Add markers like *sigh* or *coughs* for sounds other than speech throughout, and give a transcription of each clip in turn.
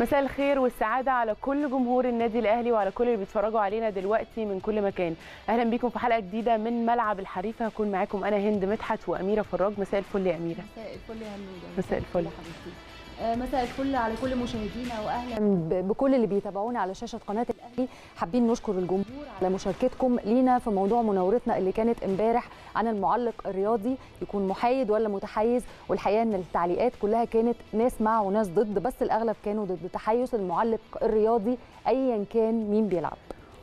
مساء الخير والسعادة على كل جمهور النادي الأهلي وعلى كل اللي بيتفرجوا علينا دلوقتي من كل مكان. أهلا بيكم في حلقة جديدة من ملعب الحريفة. هكون معاكم أنا هند مدحت وأميرة فراج. مساء الفل يا أميرة. مساء الفل يا هنوده مساء الفل. حبيبتي. مساء الفل على كل مشاهدينا وأهلا. بكل اللي بيتابعونا على شاشة قناة الأهلي. حابين نشكر الجمهور على مشاركتكم لينا في موضوع مناورتنا اللي كانت امبارح عن المعلق الرياضي. يكون محايد ولا متحيز؟ والحقيقة إن التعليقات كلها كانت ناس مع وناس ضد بس الأغلب كانوا ضد تحيز المعلق الرياضي ايا كان مين بيلعب.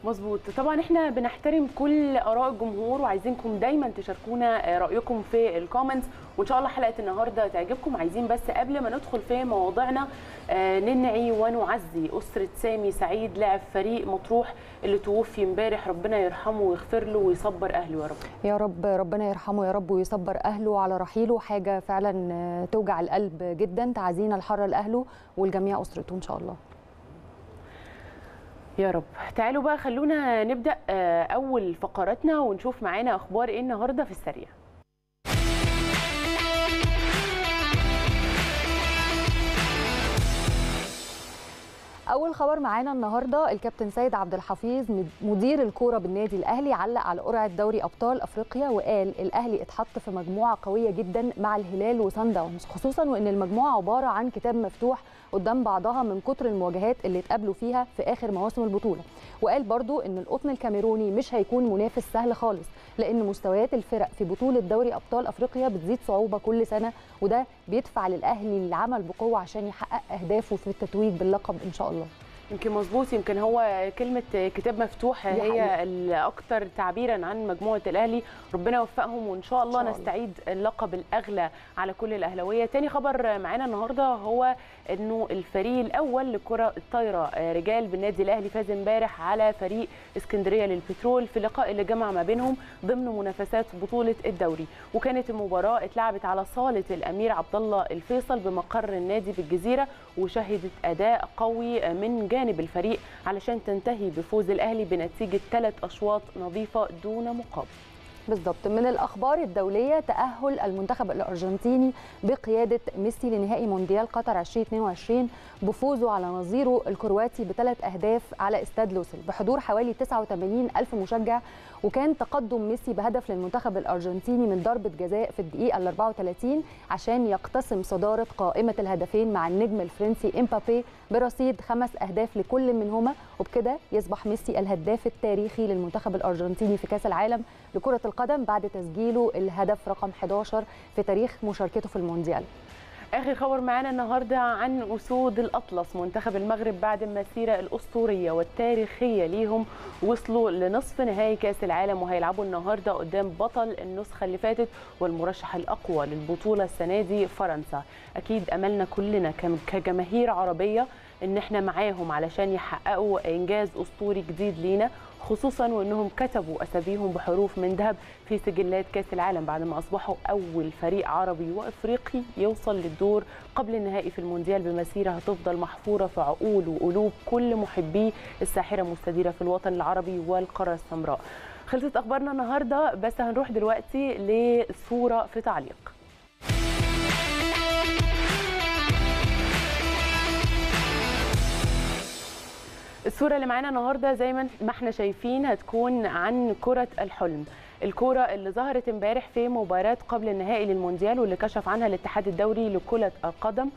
مظبوط. طبعا إحنا بنحترم كل آراء الجمهور وعايزينكم دايما تشاركونا رأيكم في الكومنتس وإن شاء الله حلقة النهارده تعجبكم. عايزين بس قبل ما ندخل في مواضيعنا آه، ننعي ونعزي أسرة سامي سعيد لاعب فريق مطروح اللي توفي امبارح. ربنا يرحمه ويغفر له ويصبر أهله يا رب. يا رب ربنا يرحمه يا رب ويصبر أهله على رحيله. حاجة فعلا توجع القلب جدا تعزينا الحاره لأهله والجميع أسرته إن شاء الله. يا رب. تعالوا بقى خلونا نبدأ آه، أول فقراتنا ونشوف معانا أخبار إيه النهارده في السريع. أول خبر معانا النهارده الكابتن سيد عبد الحفيظ مدير الكورة بالنادي الأهلي علق على قرعة دوري أبطال أفريقيا وقال الأهلي اتحط في مجموعة قوية جدا مع الهلال وسان داونز خصوصا وإن المجموعة عبارة عن كتاب مفتوح قدام بعضها من كتر المواجهات اللي اتقابلوا فيها في آخر مواسم البطولة. وقال برضو إن القطن الكاميروني مش هيكون منافس سهل خالص لأن مستويات الفرق في بطولة دوري أبطال أفريقيا بتزيد صعوبة كل سنة وده بيدفع للأهلي العمل بقوة عشان يحقق أهدافه في التتويج باللقب إن شاء الله يمكن مظبوط يمكن هو كلمة كتاب مفتوح. هي الأكثر تعبيرا عن مجموعة الأهلي ربنا يوفقهم وإن شاء الله شاء الله. نستعيد اللقب الأغلى على كل الأهلاوية تاني خبر معانا النهاردة هو أنه الفريق الأول لكرة الطايرة. رجال بالنادي الأهلي فاز امبارح على فريق إسكندرية للبترول في اللقاء اللي جمع ما بينهم ضمن منافسات بطولة الدوري. وكانت المباراة اتلعبت على صالة الأمير عبد الله الفيصل بمقر النادي بالجزيرة وشهدت أداء قوي من جانب الفريق علشان تنتهي بفوز الأهلي بنتيجة ثلاث أشواط نظيفة دون مقابل. بالضبط. من الأخبار الدولية تأهل المنتخب الأرجنتيني بقيادة ميسي لنهائي مونديال قطر 2022 بفوزه على نظيره الكرواتي بثلاث أهداف على استاد لوسل. بحضور حوالي 89 ألف مشجع وكان تقدم ميسي بهدف للمنتخب الأرجنتيني من ضربة جزاء في الدقيقة ال 34 عشان يقتسم صدارة قائمة الهدفين مع النجم الفرنسي إمبابي برصيد خمس أهداف لكل منهما وبكده يصبح ميسي الهداف التاريخي للمنتخب الأرجنتيني في كأس العالم لكرة القدم بعد تسجيله الهدف رقم 11 في تاريخ مشاركته في المونديال. آخر خبر معانا النهاردة عن أسود الأطلس. منتخب المغرب بعد المسيرة الأسطورية والتاريخية ليهم وصلوا لنصف نهائي كأس العالم وهيلعبوا النهاردة قدام بطل النسخة اللي فاتت والمرشح الأقوى للبطولة السنة دي فرنسا. أكيد أملنا كلنا كجماهير عربية إن إحنا معاهم علشان يحققوا إنجاز أسطوري جديد لينا. خصوصا وأنهم كتبوا اساميهم بحروف من ذهب في سجلات كأس العالم بعد ما أصبحوا أول فريق عربي وأفريقي يوصل للدور قبل النهائي في المونديال بمسيرة هتفضل محفورة في عقول وقلوب كل محبي الساحرة مستديره في الوطن العربي والقارة السمراء. خلصت أخبارنا النهارده بس هنروح دلوقتي لصورة في تعليق. الصورة اللي معانا النهارده زي ما إحنا شايفين هتكون عن كرة الحلم. الكرة اللي ظهرت امبارح في مباراة قبل النهائي للمونديال واللي كشف عنها الاتحاد الدولي لكرة القدم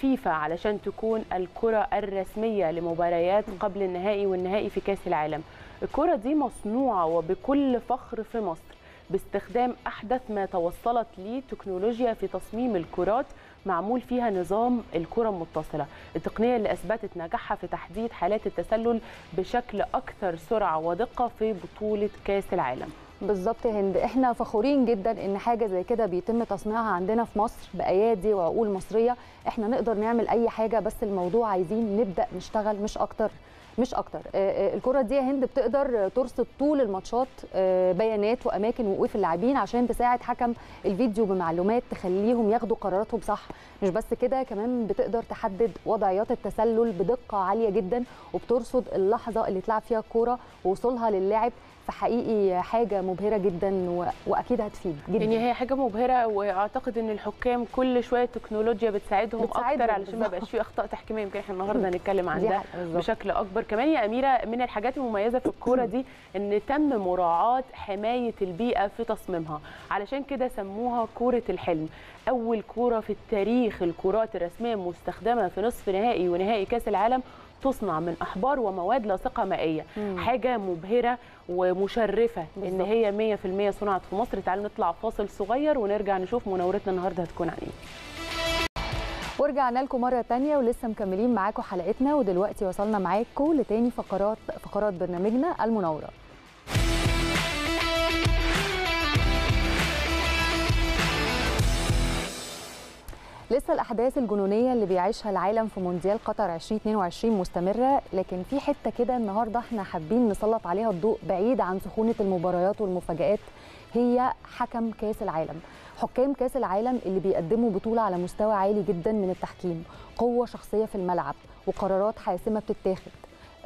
فيفا علشان تكون الكرة الرسمية لمباريات قبل النهائي والنهائي في كأس العالم. الكرة دي مصنوعة وبكل فخر في مصر باستخدام أحدث ما توصلت ليه تكنولوجيا في تصميم الكرات معمول فيها نظام الكرة المتصلة. التقنية اللي أثبتت نجاحها في تحديد حالات التسلل بشكل أكثر سرعة ودقة في بطولة كأس العالم. بالظبط هند. إحنا فخورين جدا إن حاجة زي كده بيتم تصنيعها عندنا في مصر بأيادي وعقول مصرية. إحنا نقدر نعمل أي حاجة بس الموضوع عايزين نبدأ نشتغل مش أكتر. مش أكتر. آه، آه، الكرة دي يا هند بتقدر ترصد طول الماتشات آه، بيانات وأماكن وقوف اللاعبين عشان تساعد حكم الفيديو بمعلومات تخليهم ياخدوا قراراتهم صح. مش بس كده كمان بتقدر تحدد وضعيات التسلل بدقة عالية جدا وبترصد اللحظة اللي اتلعب فيها الكوره ووصولها للاعب. فحقيقي حاجة مبهرة جدا. وأكيد هتفيد جدا يعني هي حاجة مبهرة وأعتقد إن الحكام كل شوية تكنولوجيا بتساعدهم, بتساعدهم أكتر علشان ما. يبقاش في أخطاء تحكيمية يمكن إحنا النهارده هنتكلم عن ده. بشكل أكبر كمان يا أميرة من الحاجات المميزة في الكورة دي إن تم مراعاة حماية البيئة في تصميمها علشان كده سموها كورة الحلم أول كورة في التاريخ الكرات الرسمية المستخدمة في نصف نهائي ونهائي كأس العالم تصنع من احبار ومواد لاصقه مائية. مم. حاجة مبهرة ومشرفة إن بالظبط. هي 100% صنعت في مصر. تعالوا نطلع فاصل صغير ونرجع نشوف مناورتنا النهارده هتكون عن إيه. ورجعنا لكم مرة تانية ولسه مكملين معاكم حلقتنا. ودلوقتي وصلنا معاكم لتاني فقرات فقرات برنامجنا المناورة. لسه الأحداث الجنونية اللي بيعيشها العالم في مونديال قطر 2022 مستمرة لكن في حتة كده النهاردة إحنا حابين نسلط عليها الضوء بعيد عن سخونة المباريات والمفاجآت هي حكم كأس العالم. حكام كأس العالم اللي بيقدموا بطولة على مستوى عالي جدا من التحكيم قوة شخصية في الملعب وقرارات حاسمة بتتاخد.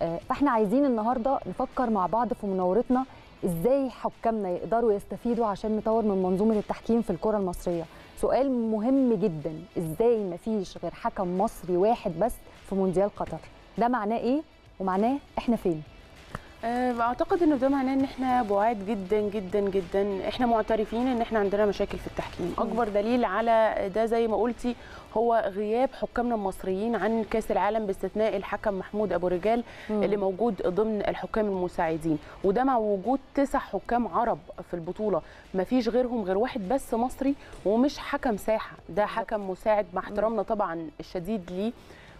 آه، فاحنا عايزين النهاردة نفكر مع بعض في مناورتنا إزاي حكامنا يقدروا يستفيدوا عشان نطور من منظومة التحكيم في الكرة المصرية. سؤال مهم جدا. إزاي مفيش غير حكم مصري واحد بس في مونديال قطر؟ ده معناه إيه؟ ومعناه إحنا فين؟ أعتقد إنه ده معناه إن إحنا بعاد جدا جدا جدا. إحنا معترفين إن إحنا عندنا مشاكل في التحكيم. أكبر دليل على ده زي ما قلتي هو غياب حكامنا المصريين عن كأس العالم باستثناء الحكم محمود أبو رجال مم. اللي موجود ضمن الحكام المساعدين. وده مع وجود تسع حكام عرب في البطولة. ما فيش غيرهم غير واحد بس مصري ومش حكم ساحة. ده حكم مساعد مع احترامنا طبعا الشديد ليه.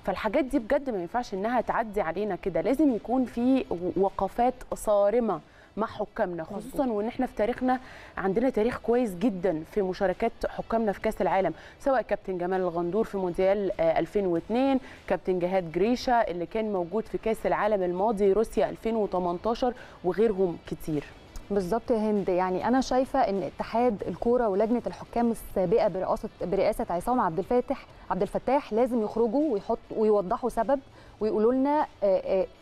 فالحاجات دي بجد ما ينفعش إنها تعدي علينا كده. لازم يكون في وقفات صارمة مع حكامنا خصوصا وإن إحنا في تاريخنا عندنا تاريخ كويس جدا في مشاركات حكامنا في كأس العالم سواء كابتن جمال الغندور في مونديال آه، 2002 كابتن جهاد جريشة اللي كان موجود في كأس العالم الماضي روسيا 2018 وغيرهم كتير. بالظبط يا هند. يعني أنا شايفة إن اتحاد الكورة ولجنة الحكام السابقة برئاسه برئاسة عصام عبد الفاتح عبد الفتاح لازم يخرجوا ويحط ويوضحوا سبب ويقولوا لنا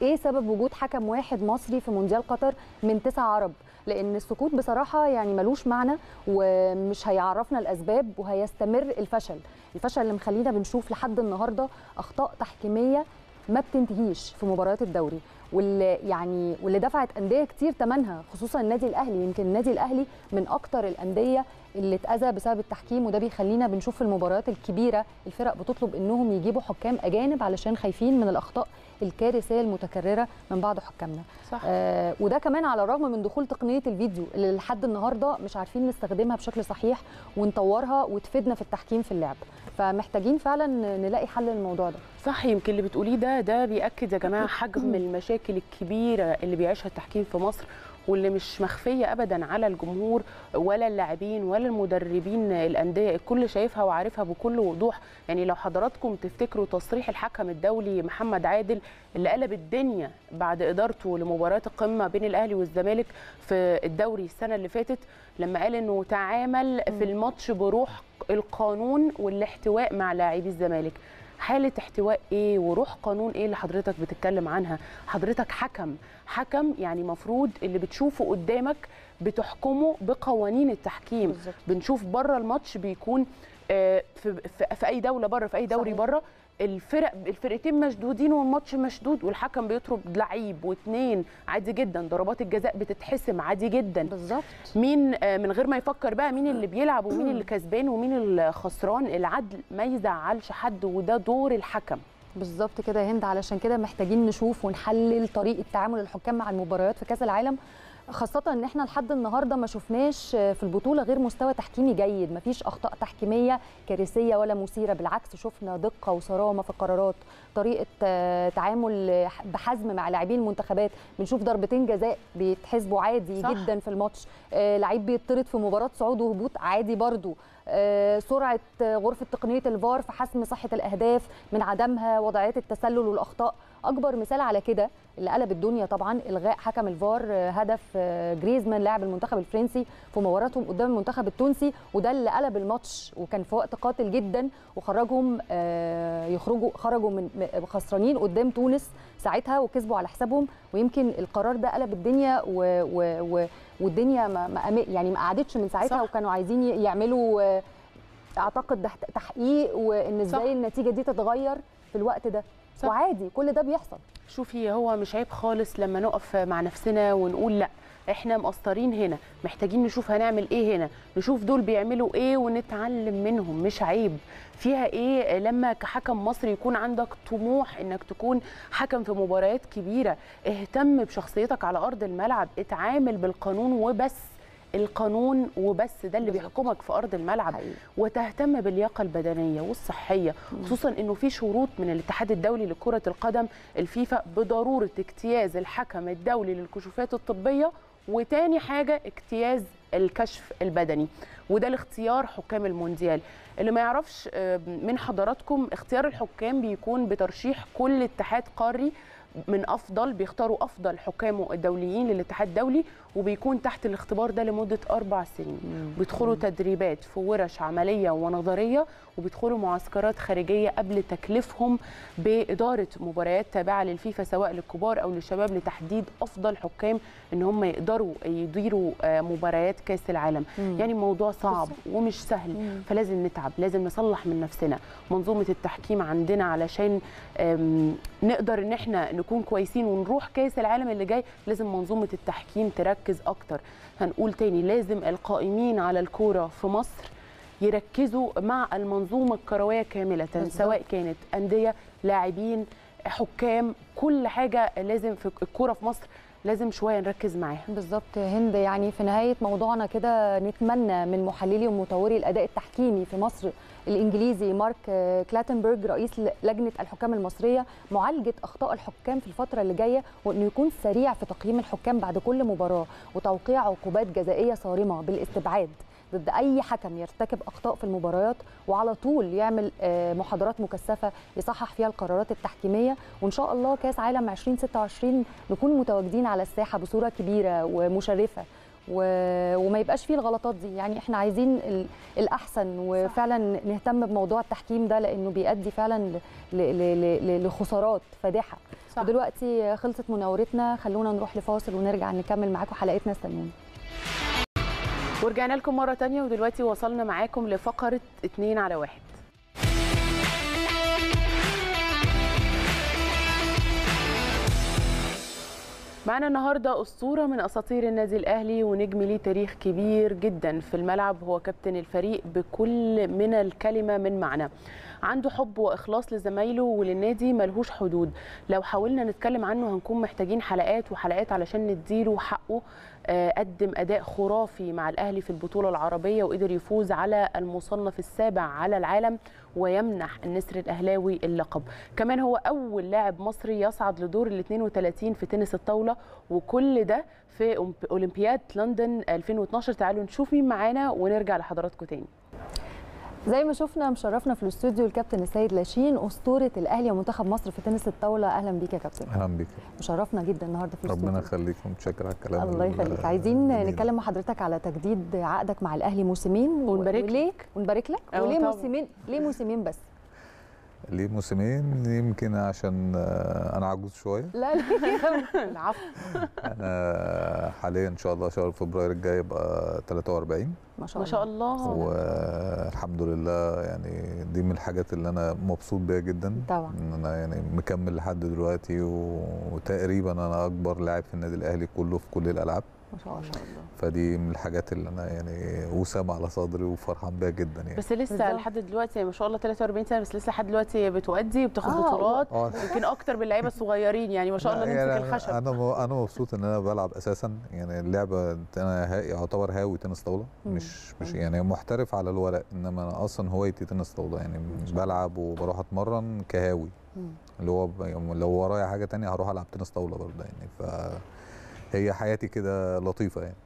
إيه سبب وجود حكم واحد مصري في مونديال قطر من تسع عرب. لأن السكوت بصراحة يعني ملوش معنى ومش هيعرفنا الأسباب وهيستمر الفشل. الفشل اللي مخلينا بنشوف لحد النهارده أخطاء تحكيمية ما بتنتهيش في مباريات الدوري. واللي يعني واللي دفعت أندية كتير ثمنها خصوصا النادي الأهلي. يمكن النادي الأهلي من أكتر الأندية اللي اتأذى بسبب التحكيم وده بيخلينا بنشوف في المباريات الكبيرة الفرق بتطلب إنهم يجيبوا حكام أجانب علشان خايفين من الأخطاء الكارثية المتكررة من بعض حكامنا. صح. آه وده كمان على الرغم من دخول تقنية الفيديو اللي لحد النهارده مش عارفين نستخدمها بشكل صحيح ونطورها وتفيدنا في التحكيم في اللعب. فمحتاجين فعلا نلاقي حل للموضوع ده. صح يمكن اللي بتقوليه ده ده بيأكد يا جماعة حجم المشاكل الكبيرة اللي بيعيشها التحكيم في مصر واللي مش مخفية أبدا على الجمهور ولا اللاعبين ولا المدربين الأندية الكل شايفها وعارفها بكل وضوح. يعني لو حضراتكم تفتكروا تصريح الحكم الدولي محمد عادل اللي قلب الدنيا بعد إدارته لمباراة القمة بين الأهلي والزمالك في الدوري السنة اللي فاتت لما قال إنه تعامل في الماتش بروح القانون والاحتواء مع لاعبي الزمالك. حالة احتواء إيه وروح قانون إيه اللي حضرتك بتتكلم عنها حضرتك حكم حكم يعني مفروض اللي بتشوفه قدامك بتحكمه بقوانين التحكيم بالظبط. بنشوف بره الماتش بيكون آه، في, في, في أي دولة بره في أي دوري. بره الفرق الفرقتين مشدودين والماتش مشدود والحكم بيطرد لعيب واثنين عادي جدا. ضربات الجزاء بتتحسم عادي جدا. بالظبط. مين آه، من غير ما يفكر بقى مين اللي بيلعب ومين *clears throat* اللي كسبان ومين الخسران العدل ما يزعلش حد وده دور الحكم. بالظبط كده يا هند. علشان كده محتاجين نشوف ونحلل طريقة تعامل الحكام مع المباريات في كأس العالم. خاصة إن إحنا لحد النهارده ما شفناش في البطولة غير مستوى تحكيمي جيد، مفيش أخطاء تحكيمية كارثية ولا مثيرة، بالعكس شفنا دقة وصرامة في القرارات، طريقة آه، تعامل بحزم مع لاعبين المنتخبات، بنشوف ضربتين جزاء بيتحسبوا عادي صح. جدا في الماتش، آه، لعيب بيطرد في مباراة صعود وهبوط عادي برضو، آه، سرعة آه، غرفة تقنية الفار في حسم صحة الأهداف من عدمها وضعيات التسلل والأخطاء. أكبر مثال على كده اللي قلب الدنيا طبعا إلغاء حكم الفار آه، هدف آه، جريزمان لاعب المنتخب الفرنسي في مباراتهم قدام المنتخب التونسي وده اللي قلب الماتش وكان في وقت قاتل جدا وخرجهم آه، يخرجوا خرجوا من خسرانين قدام تونس ساعتها وكسبوا على حسابهم ويمكن القرار ده قلب الدنيا و و و والدنيا ما ما يعني ما قعدتش من ساعتها صح. وكانوا عايزين يعملوا أعتقد تحقيق وإن. إزاي النتيجة دي تتغير في الوقت ده صح. وعادي كل ده بيحصل. شوفي هو مش عيب خالص لما نقف مع نفسنا ونقول لأ إحنا مقصرين هنا محتاجين نشوف هنعمل إيه هنا نشوف دول بيعملوا إيه ونتعلم منهم مش عيب. فيها إيه لما كحكم مصري يكون عندك طموح إنك تكون حكم في مباريات كبيرة اهتم بشخصيتك على أرض الملعب اتعامل بالقانون وبس. القانون وبس ده اللي. بيحكمك في أرض الملعب حقيقي. وتهتم باللياقه البدنية والصحية خصوصا إنه في شروط من الاتحاد الدولي لكرة القدم الفيفا بضرورة اجتياز الحكم الدولي للكشوفات الطبية وتاني حاجة اجتياز الكشف البدني وده لاختيار حكام المونديال اللي ما يعرفش آه، من حضراتكم اختيار الحكام بيكون بترشيح كل اتحاد قاري من أفضل بيختاروا أفضل حكامه الدوليين للاتحاد الدولي وبيكون تحت الاختبار ده لمدة أربع سنين. بيدخلوا تدريبات في ورش عملية ونظرية وبيدخلوا معسكرات خارجية قبل تكليفهم بإدارة مباريات تابعة للفيفا سواء للكبار أو للشباب لتحديد أفضل حكام إن هم يقدروا يديروا آه، مباريات كأس العالم. مم. يعني موضوع صعب ومش سهل. مم. فلازم نتعب لازم نصلح من نفسنا. منظومة التحكيم عندنا علشان نقدر إن إحنا نكون كويسين ونروح كأس العالم اللي جاي لازم منظومة التحكيم تركز أكتر هنقول تاني لازم القائمين على الكورة في مصر يركزوا مع المنظومة الكروية كاملة بالظبط. سواء كانت أندية لاعبين حكام كل حاجة لازم في الكورة في مصر لازم شوية نركز معاها بالظبط هند يعني في نهاية موضوعنا كده نتمنى من محللي ومطوري الأداء التحكيمي في مصر الإنجليزي مارك كلاتنبرج رئيس لجنة الحكام المصرية معالجة أخطاء الحكام في الفترة اللي جاية وإنه يكون سريع في تقييم الحكام بعد كل مباراة وتوقيع عقوبات جزائية صارمة بالإستبعاد ضد أي حكم يرتكب أخطاء في المباريات وعلى طول يعمل آه، محاضرات مكثفة يصحح فيها القرارات التحكيمية وإن شاء الله كأس عالم 2026 نكون متواجدين على الساحة بصورة كبيرة ومشرفة. وما يبقاش فيه الغلطات دي. يعني إحنا عايزين ال... الأحسن وفعلا نهتم بموضوع التحكيم ده لأنه بيؤدي فعلا ل... ل... ل... ل... لخسارات فادحة. صح. ودلوقتي خلصت مناورتنا خلونا نروح لفاصل ونرجع نكمل معاكم حلقتنا. استنونا ورجعنا لكم مرة تانية ودلوقتي وصلنا معاكم لفقرة اتنين على واحد. معنا النهارده أسطورة من أساطير النادي الأهلي ونجم ليه تاريخ كبير جدا في الملعب. هو كابتن الفريق بكل من الكلمة من معنى. عنده حب وإخلاص لزمايله وللنادي ملهوش حدود. لو حاولنا نتكلم عنه هنكون محتاجين حلقات وحلقات علشان نديله حقه آه، قدم أداء خرافي مع الأهلي في البطولة العربية وقدر يفوز على المصنف السابع على العالم. ويمنح النسر الأهلاوي اللقب. كمان هو أول لاعب مصري يصعد لدور ال 32 في تنس الطاولة وكل ده في أولمبياد لندن 2012 تعالوا نشوف مين معانا ونرجع لحضراتكم تاني. زي ما شفنا مشرفنا في الاستوديو الكابتن السيد لاشين أسطورة الأهلي ومنتخب مصر في تنس الطاولة. أهلا بيك يا كابتن. أهلا بيك. مشرفنا جدا النهارده في الاستوديو. ربنا يخليك ومتشكر على الكلام الله ال- يخليك. عايزين الجميل. نتكلم مع حضرتك على تجديد عقدك مع الأهلي موسمين. ونبارك لك. ونبارك لك. وليه طبعا. موسمين؟ ليه موسمين بس؟ ليه موسمين يمكن عشان آه، أنا عجوز شوية. *laughs* لا ليه العفو. أنا حاليا إن شاء الله شهر فبراير الجاي يبقى 43 ما شاء ما الله شاء الله. والحمد لله يعني دي من الحاجات اللي أنا مبسوط بيها جدا. طبعا. إن أنا يعني مكمل لحد دلوقتي وتقريبا أنا أكبر لاعب في النادي الأهلي كله في كل الألعاب. ما شاء الله. فدي من الحاجات اللي أنا يعني وسام على صدري وفرحان بيها جدا يعني. بس لسه. لحد دلوقتي ما شاء الله 43 سنة بس لسه لحد دلوقتي بتؤدي وبتاخد آه، بطولات. آه. يمكن أكتر من اللعيبة الصغيرين يعني ما شاء الله نمسك يعني الخشب. أنا أنا مبسوط إن أنا بلعب أساسا. يعني اللعبة أنا يعتبر هاوي تنس طاولة. مش مش يعني محترف على الورق إنما أنا أصلا هوايتي تنس طاولة. يعني بلعب وبروح أتمرن كهاوي. اللي هو لو ورايا حاجة تانية هروح ألعب تنس طاولة برضه يعني. فهي حياتي كده لطيفة يعني.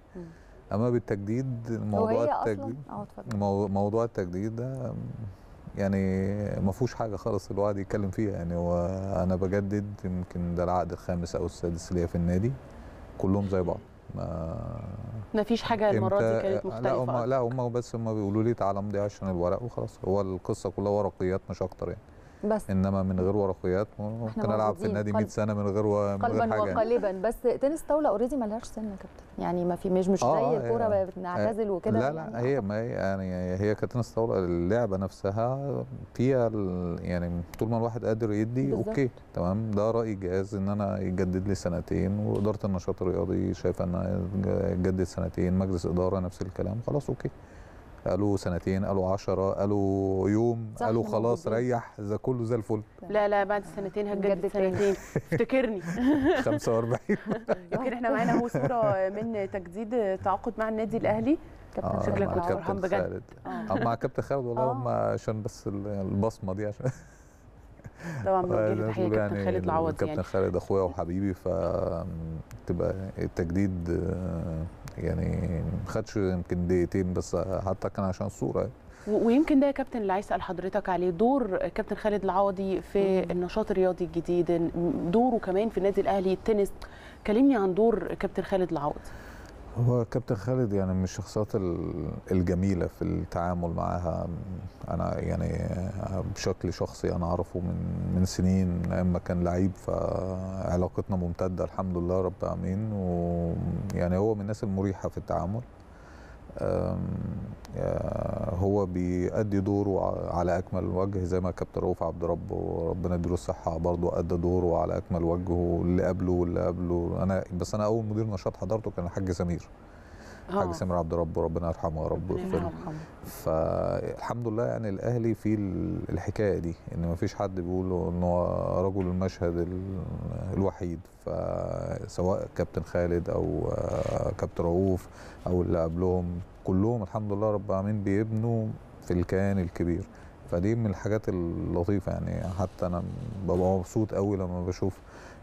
أما بالتجديد هو موضوع هي التجديد آه مو- موضوع التجديد ده يعني ما فيهوش حاجة خالص الواحد يتكلم فيها يعني. هو أنا بجدد يمكن ده العقد الخامس أو السادس ليا في النادي كلهم زي بعض. ما ما فيش حاجة المره دي كانت لا مختلفة؟ هم لا هم بس هم بيقولوا لي تعالى امضي عشان الورق وخلاص. هو القصة كلها ورقيات مش أكتر يعني. بس. إنما من غير ورقيات. ممكن ألعب في النادي 100 قلب- سنة من غير و... من غير قلبا حاجة يعني. وقالبا. بس تنس طاولة already ملهاش سن يا كابتن. يعني ما في مش مش آه، زي آه، الكورة بقى بنعتزل وكده. لا لا يعني هي ما هي يعني هي كتنس طاولة اللعبة نفسها فيها يعني طول ما الواحد قادر يدي بالظبط. okay تمام. ده رأي جهاز إن أنا يجدد لي سنتين وإدارة النشاط الرياضي شايفة ان يجدد سنتين مجلس إدارة نفس الكلام خلاص أوكي. قالوا سنتين قالوا 10 قالوا يوم قالوا خلاص. ريح ده كله زي الفل لا لا بعد سنتين هتجدد. سنتين افتكرني *laughs* *laughs* 45 يمكن إحنا معانا أهو صورة من تجديد تعاقد مع النادي الأهلي كابتن آه، شكلك خالد. فرحان بجد. آه. آه، مع كابتن خالد والله آه. هم عشان بس ال- البصمة دي عشان *laughs* طبعا بوجه له تحيه كابتن خالد العوض يعني خالد أخويا وحبيبي فتبقى التجديد آه، يعني ما خدش يمكن دقيقتين بس حتى كان عشان الصورة يعني. ويمكن ده يا كابتن اللي عايز اسال حضرتك عليه. دور كابتن خالد العوضي في النشاط الرياضي الجديد دوره كمان في النادي الأهلي التنس. كلمني عن دور كابتن خالد العوضي. هو كابتن خالد يعني من الشخصيات ال- الجميلة في التعامل معاها. أنا يعني بشكل شخصي أنا أعرفه من من سنين من أيام ما كان لعيب فعلاقتنا ممتدة الحمد لله رب العالمين. ويعني هو من الناس المريحة في التعامل. هو بيأدي دوره على أكمل وجه زي ما كابتن رؤوف عبد رب وربنا يديله الصحة برضه أدى دوره على أكمل وجه واللي قبله واللي قبله أنا بس أنا أول مدير نشاط حضرته كان الحاج سمير الحاج آه. سمير عبد رب وربنا يرحمه يا رب ربنا ويغفر. فالحمد لله يعني الأهلي في ال- الحكاية دي إن ما فيش حد بيقول إن هو رجل المشهد ال- الوحيد فسواء كابتن خالد أو آه، كابتن رؤوف أو اللي قبلهم. كلهم الحمد لله رب العالمين بيبنوا في الكيان الكبير. فدي من الحاجات اللطيفة يعني. حتى أنا ببقى مبسوط قوي لما بشوف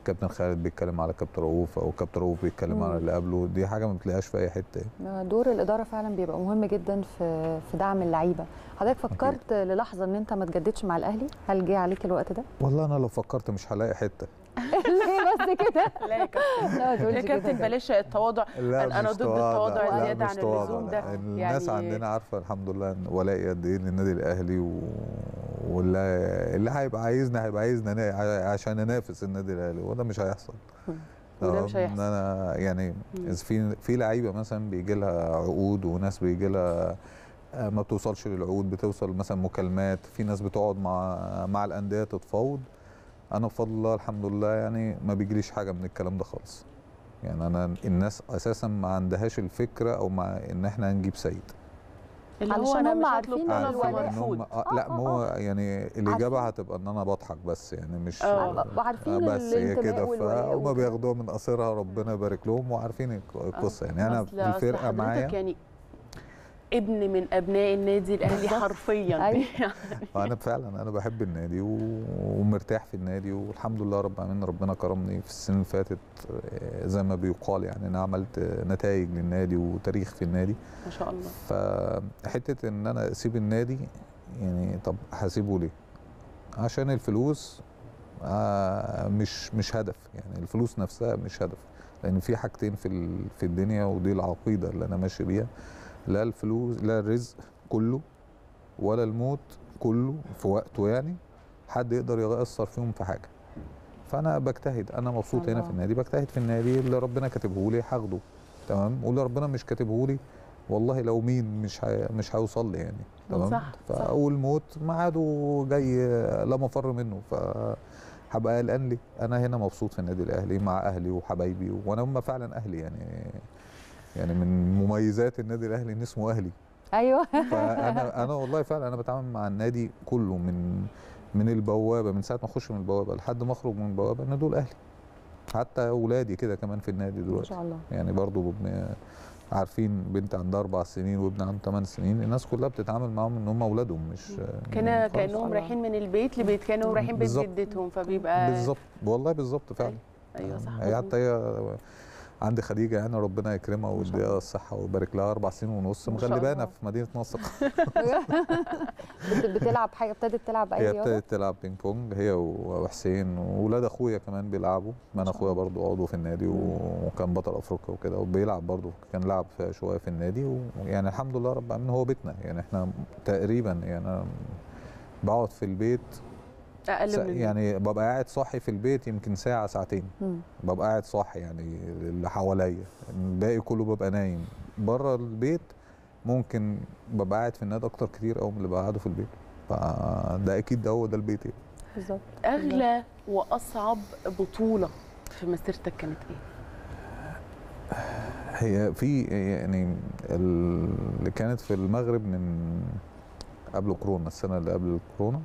كابتن خالد بيتكلم على كابتن رؤوف أو كابتن رؤوف بيتكلم. على اللي قبله. دي حاجة ما بتلاقيهاش في أي حتة. دور الإدارة فعلا بيبقى مهم جدا في في دعم اللعيبة. حضرتك فكرت للحظة إن أنت ما تجددش مع الأهلي؟ هل جه عليك الوقت ده؟ والله أنا لو فكرت مش هلاقي حتة. *laughs* ليه بس كده لا يا كابتن يا كابتن كده. بلاش التواضع مش ضد تواضع. التواضع مش عن. اللزوم ده. الناس يعني- عندنا عارفة الحمد لله إن ولائي قد إيه للنادي الأهلي و... واللي اللي هيبقى عايزنا هيبقى عايزنا نا- عشان ننافس النادي الأهلي وده مش هيحصل وده مش هيحصل. أنا يعني. في في لعيبة مثلا بيجي لها عقود وناس بيجي لها آه، ما بتوصلش للعقود بتوصل مثلا مكالمات في ناس بتقعد مع مع الأندية تتفاوض أنا بفضل الله الحمد لله يعني ما بيجيليش حاجة من الكلام ده خالص. يعني أنا الناس أساسا ما عندهاش الفكرة أو مع إن إحنا هنجيب سيد. اللي هو علشان أنا هم مش عارفين طلب الولاء- هم آه لأ آه، ما هو يعني الإجابة هتبقى إن أنا بضحك بس يعني مش آه. وعارفين بس هي كده فهم. بياخدوها من قصيرها ربنا يبارك لهم وعارفين القصة. يعني أنا الفرقة معايا يعني ابن من أبناء النادي الأهلي حرفيا. أيوة. *laughs* أنا فعلا أنا بحب النادي ومرتاح في النادي والحمد لله رب العالمين ربنا كرمني في السنين اللي فاتت آه، زي ما بيقال يعني أنا عملت نتائج للنادي وتاريخ في النادي. ما شاء الله. فحته إن أنا أسيب النادي يعني طب هسيبه ليه؟ عشان الفلوس آه، مش مش هدف يعني الفلوس نفسها مش هدف. لأن في حاجتين في ال- في الدنيا ودي العقيدة اللي أنا ماشي بيها. لا الفلوس لا الرزق كله ولا الموت كله في وقته يعني حد يقدر يأثر فيهم في حاجة فأنا بجتهد أنا مبسوط هنا. في النادي بجتهد في النادي اللي ربنا كاتبه لي هاخده تمام واللي ربنا مش كاتبه لي والله لو مين مش مش هيوصل لي يعني تمام صح، صح. فأول موت ميعاده جاي لا مفر منه ف هبقى قلقان ليه؟ أنا هنا مبسوط في النادي الأهلي مع أهلي وحبايبي وأنا هم فعلا أهلي يعني يعني من مميزات النادي الأهلي إن اسمه أهلي. أيوه. فأنا *laughs* أنا والله فعلا أنا بتعامل مع النادي كله من من البوابة من ساعة ما أخش من البوابة لحد ما أخرج من البوابة إن دول أهلي. حتى أولادي كده كمان في النادي ما دلوقتي. شاء الله. يعني برضو عارفين بنت عندها أربع سنين وابن عنده ثمان سنين الناس كلها بتتعامل معاهم إن هم أولادهم مش كان خلاص. كأنهم. رايحين من البيت لبيت كانوا رايحين بيت بالظبط. جدتهم فبيبقى بالظبط. والله بالظبط فعلا. أيوه. صح. هي حتى هي عندي خديجة يعني ربنا يكرمها ويديها. الصحة ويبارك لها أربع سنين ونص. الله. في مدينة نصر. *laughs* بت- بتلعب حاجة؟ ابتدت تلعب أي هي رياضة؟ ابتدت تلعب بينج بونج هي وحسين وولاد أخويا كمان بيلعبوا. ما أنا أخويا. برضو عضو في النادي وكان بطل أفريقيا وكده وبيلعب برضو كان لعب شوية في النادي ويعني الحمد لله رب العالمين هو بيتنا. يعني إحنا تقريبا يعني بقعد في البيت أقل من يعني ببقى قاعد صاحي في البيت يمكن ساعة ساعتين. مم. ببقى قاعد صاحي يعني اللي حواليا. الباقي كله ببقى نايم. بره البيت ممكن ببقى قاعد في النادي أكتر كتير قوي من اللي بقعده في البيت. فده أكيد ده هو ده البيت يعني. بالظبط. أغلى وأصعب بطولة في مسيرتك كانت إيه؟ هي في يعني اللي كانت في المغرب من قبل كورونا السنة اللي قبل الكورونا.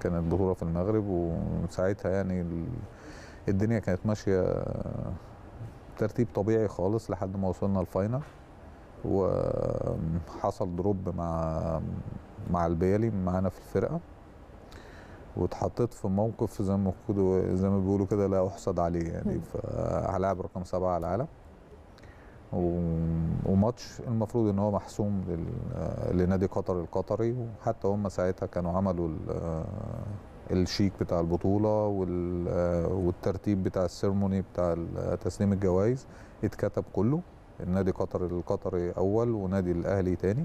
كانت بطوله في المغرب وساعتها يعني ال- الدنيا كانت ماشية ترتيب طبيعي خالص لحد ما وصلنا ال final. وحصل drop مع مع البيلي معانا في الفرقة. واتحطيت في موقف زي ما زي ما بيقولوا كده لا احسد عليه يعني. فهلاعب رقم سبعة على العالم. وماتش المفروض إن هو محسوم لنادي قطر القطري وحتى هم ساعتها كانوا عملوا ال- الشيك بتاع البطولة وال- والترتيب بتاع السيرموني بتاع تسليم الجوائز اتكتب كله. النادي قطر القطري أول ونادي الأهلي تاني.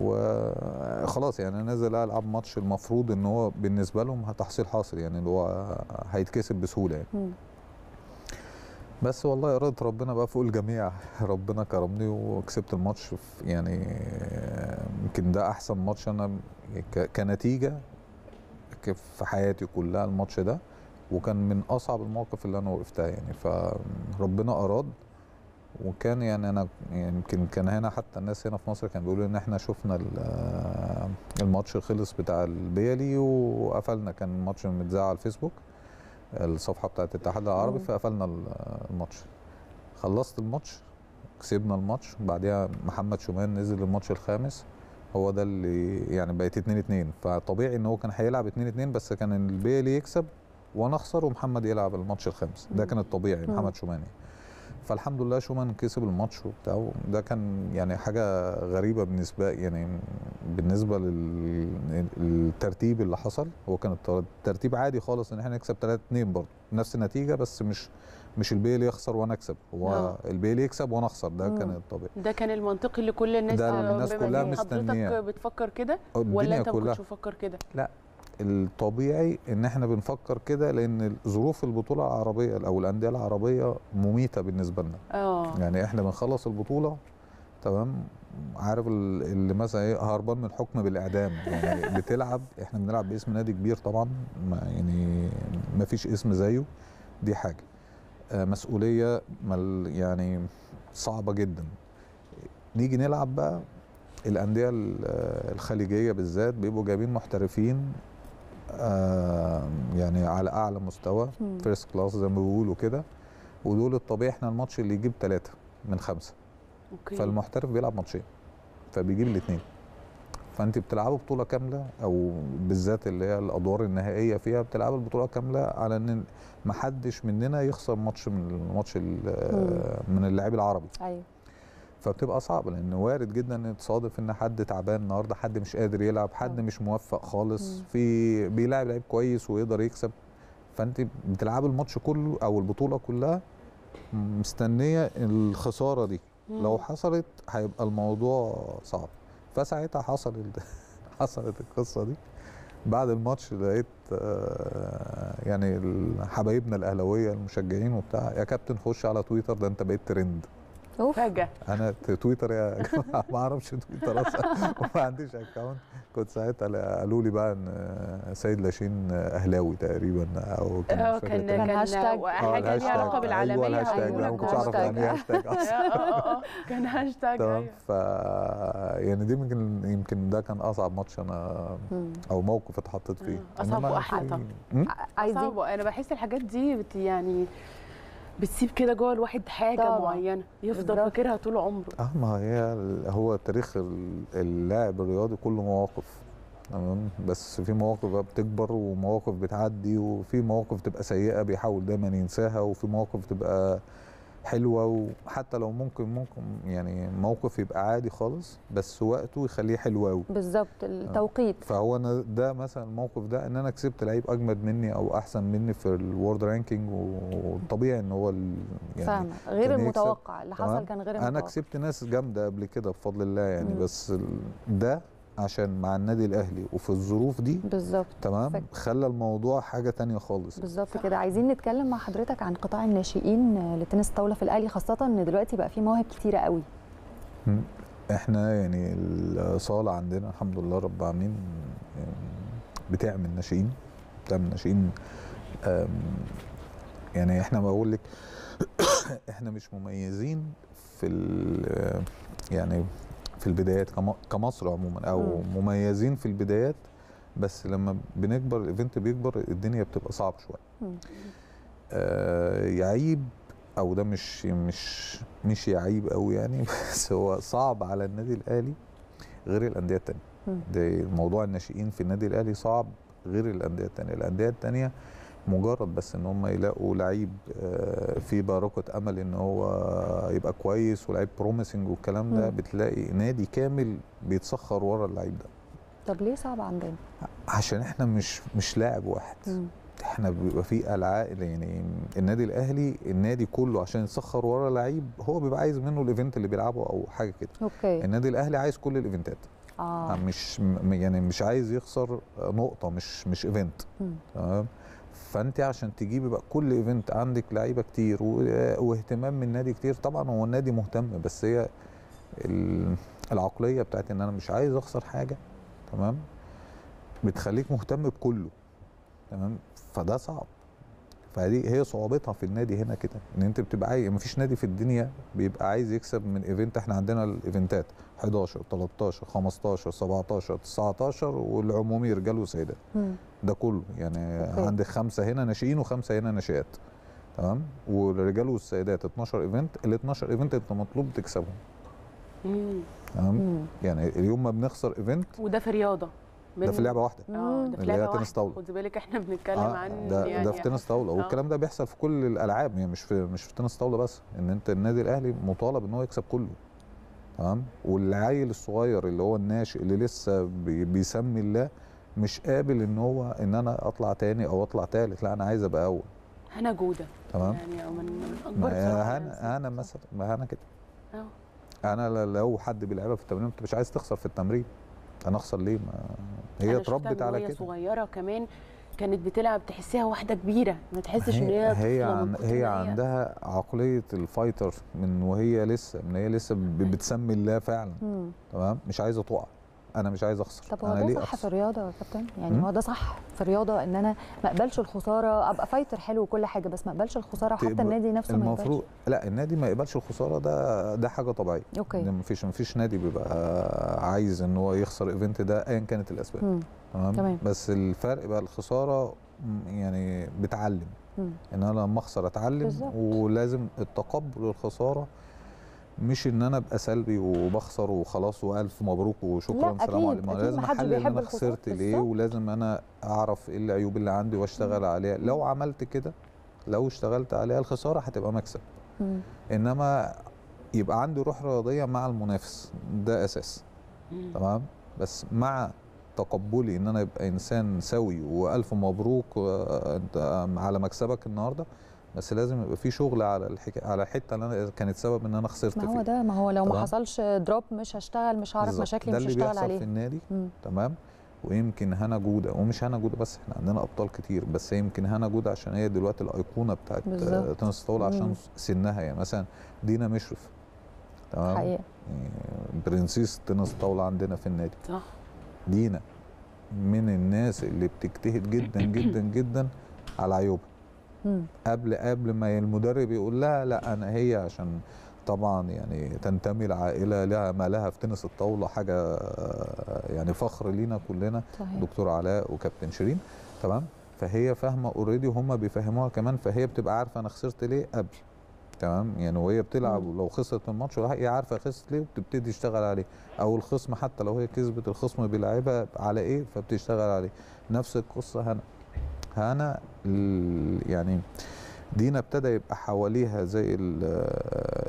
وخلاص يعني أنا نازل ألعب ماتش المفروض إن هو بالنسبة لهم تحصيل حاصل يعني اللي هو هيتكسب بسهولة يعني. بس والله اراده ربنا بقى فوق الجميع. *laughs* ربنا كرمني وكسبت الماتش يعني يمكن ده أحسن ماتش أنا كنتيجة في حياتي كلها الماتش ده وكان من أصعب المواقف اللي أنا وقفتها يعني. فربنا أراد وكان يعني أنا يعني يمكن كان هنا حتى الناس هنا في مصر كانوا بيقولوا إن إحنا شفنا ال- الماتش خلص بتاع البيلي وقفلنا. كان الماتش متذاع على الفيسبوك. الصفحة بتاعت الاتحاد العربي. فقفلنا ال- الماتش خلصت الماتش كسبنا الماتش بعديها محمد شومان نزل الماتش الخامس هو ده اللي يعني بقت 2 2 فطبيعي إن هو كان هيلعب 2 2 بس كان البيلي يكسب وأنا أخسر ومحمد يلعب الماتش الخامس ده. كان الطبيعي. محمد شومان يعني. فالحمد لله شومان كسب الماتش وبتاع ده كان يعني حاجة غريبة بالنسبة يعني بالنسبة للترتيب اللي حصل هو كان التر- الترتيب عادي خالص إن إحنا نكسب 3 2 برضه نفس النتيجة بس مش مش البيلي يخسر وأنا أكسب هو آه. البيلي يكسب وأنا أخسر ده مم. كان الطبيعي ده كان المنطقي اللي كل الناس ده الناس كلها إن حضرتك. بتفكر كده ولا أنت كنتش بتفكر كده الطبيعي إن إحنا بنفكر كده لأن ظروف البطولة العربية أو الأندية العربية مميتة بالنسبة لنا. آه. يعني إحنا بنخلص البطولة تمام؟ عارف ال- اللي مثلا إيه هربان من حكم بالإعدام. يعني بتلعب إحنا بنلعب باسم نادي كبير طبعا ما يعني ما فيش اسم زيه. دي حاجة. آه، مسؤولية مل يعني صعبة جدا. نيجي نلعب بقى الأندية ال- آه، الخليجية بالذات بيبقوا جايبين محترفين يعني على أعلى مستوى. first class زي ما بيقولوا كده. ودول الطبيعي إحنا الماتش اللي يجيب ثلاثة من خمسة. okay. فالمحترف بيلعب ماتشين فبيجيب الاثنين فأنت بتلعبوا بطولة كاملة أو بالذات اللي هي الأدوار النهائية فيها بتلعبوا البطولة كاملة على إن محدش مننا يخسر ماتش من الماتش ال- من اللاعب العربي. أيوه. فبتبقى صعبة لأن وارد جدا إن تصادف إن حد تعبان النهارده حد مش قادر يلعب حد آه. مش موفق خالص. في بيلعب لعيب كويس ويقدر يكسب فأنت بتلعبي الماتش كله أو البطولة كلها مستنية الخسارة دي. لو حصلت هيبقى الموضوع صعب فساعتها حصل *laughs* حصلت القصة دي بعد الماتش لقيت آه، يعني حبايبنا الأهلاوية المشجعين وبتاع يا كابتن خش على تويتر ده أنت بقيت ترند فجأة. أنا تويتر يا *laughs* جماعة ما أعرفش تويتر أصلا. *laughs* وما عنديش account كنت ساعتها قالوا لي بقى إن سيد لاشين أهلاوي تقريبا أو كان آه كان كان- هاشتاج. آه، حاجة ليها الهاشتاج. علاقة بالعالمية. أيوه الهاشتاج. أيوة، أنا ما كنتش أعرف هاشتاج. يعني إيه هاشتاج *laughs* أصلا. آه آه كان هاشتاج تمام. أيوه. ف يعني دي يمكن يمكن ده كان أصعب ماتش أنا. أو موقف اتحطيت فيه. آه، وأحلى في- طبعا. عايزين صعب أنا بحس الحاجات دي بت يعني بتسيب كده جوه الواحد حاجة طبعا. معينة يفضل. فاكرها طول عمره آه ما هي هو تاريخ ال- اللاعب الرياضي كله مواقف تمام بس في مواقف بقى بتكبر ومواقف بتعدي وفي مواقف تبقى سيئة بيحاول دايما ينساها وفي مواقف تبقى حلوة وحتى لو ممكن ممكن يعني موقف يبقى عادي خالص بس وقته يخليه حلو قوي بالظبط التوقيت فهو أنا ده مثلا الموقف ده إن أنا كسبت لعيب أجمد مني أو أحسن مني في الورد رانكينج وطبيعي إن هو يعني فاهمة غير. المتوقع اللي حصل؟ كان غير أنا المتوقع كسبت ناس جامدة قبل كده بفضل الله يعني مم. بس ده عشان مع النادي الأهلي وفي الظروف دي. بالظبط. تمام؟ فك- خلى الموضوع حاجة تانية خالص. بالظبط كده. عايزين نتكلم مع حضرتك عن قطاع الناشئين لتنس الطاوله في الأهلي خاصة إن دلوقتي بقى في مواهب كتيرة قوي. إحنا يعني الصالة عندنا الحمد لله رب العالمين بتعمل ناشئين بتعمل ناشئين. يعني إحنا بقول لك *coughs* إحنا مش مميزين في ال- يعني في البدايات كم- كمصر عموما أو مم. مميزين في البدايات بس لما بنكبر الايفنت بيكبر الدنيا بتبقى صعبة شوية. آه، يعيب أو ده مش مش مش يعيب قوي يعني *laughs* بس هو صعب على النادي الأهلي غير الأندية التانية مم. ده موضوع الناشئين في النادي الأهلي صعب غير الأندية التانية الأندية التانية مجرد بس إن هم يلاقوا لعيب آه، في باروكه أمل إن هو يبقى كويس ولعيب promising والكلام ده. بتلاقي نادي كامل بيتسخر ورا اللعيب ده. طب ليه صعب عندنا؟ عشان إحنا مش مش لاعب واحد. مم. إحنا بيبقى في ألعاب يعني النادي الأهلي النادي كله عشان يسخر ورا لعيب هو بيبقى عايز منه ال event اللي بيلعبه أو حاجة كده. okay. النادي الأهلي عايز كل ال event ات آه. مش يعني مش عايز يخسر نقطة مش مش event. تمام؟ فانت عشان تجيبي بقى كل event عندك لعيبة كتير و- واهتمام من النادي كتير طبعا هو النادي مهتم بس هي ال- العقلية بتاعت إن أنا مش عايز أخسر حاجة تمام؟ بتخليك مهتم بكله تمام؟ فده صعب. فدي هي صعوبتها في النادي هنا كده إن أنت بتبقى عايز مفيش نادي في الدنيا بيبقى عايز يكسب من event إحنا عندنا ال event ات 11 13 15 17 19 والعمومي رجال وسيدات. ده كله يعني okay. عندك خمسة هنا ناشئين وخمسة هنا ناشئات تمام والرجال والسيدات 12 event ال 12 event انت مطلوب تكسبهم. تمام. يعني اليوم ما بنخسر event وده في رياضة ده في لعبة واحدة. آه. ده في اللي هي لعبة تنس واحدة. طاولة. خد بالك إحنا بنتكلم آه، عن ده يعني ده في تنس طاولة. آه. والكلام ده بيحصل في كل الألعاب. يعني مش في مش في تنس طاولة بس. إن أنت النادي الأهلي مطالب إن هو يكسب كله. تمام؟ والعيل الصغير اللي هو الناشئ اللي لسه بي- بيسمي الله مش قابل إن هو إن أنا أطلع تاني أو أطلع تالت. لا أنا عايز أبقى أول. هنا جودة. تمام؟ يعني من من أكبر بصراحة أنا أنا مثلا ما أنا كده. آه. أنا لو حد بيلعبها في التمرين انت مش عايز تخسر في التمرين. أنا اخسر ليه؟ ما هي اتربت على كده. صغيرة كمان كانت بتلعب تحسيها واحدة كبيرة ما تحسش إن هي هي هي, عن عندها عقلية ال fighter من وهي لسه من هي لسه بتسمي الله فعلا. تمام؟ مش عايزة تقع. أنا مش عايز أخسر طب هو ده صح في الرياضة يا كابتن يعني. هو ده صح في الرياضة إن أنا ما أقبلش الخسارة أبقى fighter حلو وكل حاجة بس ما أقبلش الخسارة وحتى تقبل- النادي نفسه ما المفروض يقبلش لا النادي ما يقبلش الخسارة ده ده حاجة طبيعية أوكي ما فيش ما فيش نادي بيبقى عايز إن هو يخسر event ده ايا كانت الأسباب. تمام تمام. بس الفرق بقى الخسارة يعني بتعلم مم. إن أنا لما أخسر أتعلم بالظبط. ولازم التقبل الخسارة مش إن أنا أبقى سلبي وبخسر وخلاص وألف مبروك وشكرا لا، سلام عليكم أكيد لازم أحلل إن أنا. خسرت ليه. ولازم أنا أعرف إيه العيوب اللي عندي وأشتغل عليها لو عملت كده لو اشتغلت عليها الخسارة هتبقى مكسب مم. إنما يبقى عندي روح رياضية مع المنافس ده أساس. تمام بس مع تقبلي إن أنا ابقى إنسان سوي وألف مبروك آه، أنت على مكسبك النهارده بس لازم يبقى في شغل على الحكا... على الحته اللي أنا كانت سبب إن أنا خسرت ما هو ده ما هو لو ما. حصلش دروب مش هشتغل مش هعرف. مشاكلي ده مش اللي هشتغل بيحصل في النادي مم. تمام ويمكن هنا جودة ومش هنا جودة بس إحنا عندنا أبطال كتير بس يمكن هنا جودة عشان هي دلوقتي الأيقونة بتاعت بالظبط. تنس الطاوله عشان مم. سنها يعني مثلا دينا مشرف تمام حقيقة يعني princess تنس الطاوله عندنا في النادي صح دينا من الناس اللي بتجتهد جدا جدا جدا على عيوبها مم. قبل قبل ما المدرب يقول لها لا أنا هي عشان طبعا يعني تنتمي لعائله لها ما لها في تنس الطاولة حاجة آه، يعني فخر لينا كلنا صحيح. دكتور علاء وكابتن شيرين تمام؟ فهي فاهمة already وهم بيفهموها كمان فهي بتبقى عارفة أنا خسرت ليه قبل تمام؟ يعني وهي بتلعب. ولو خسرت الماتش هي عارفة خسرت ليه وبتبتدي تشتغل عليه أو الخصم حتى لو هي كسبت الخصم بيلعبها على إيه فبتشتغل عليه. نفس القصة هنا. هنا ال- يعني دينا ابتدى يبقى حواليها زي ال-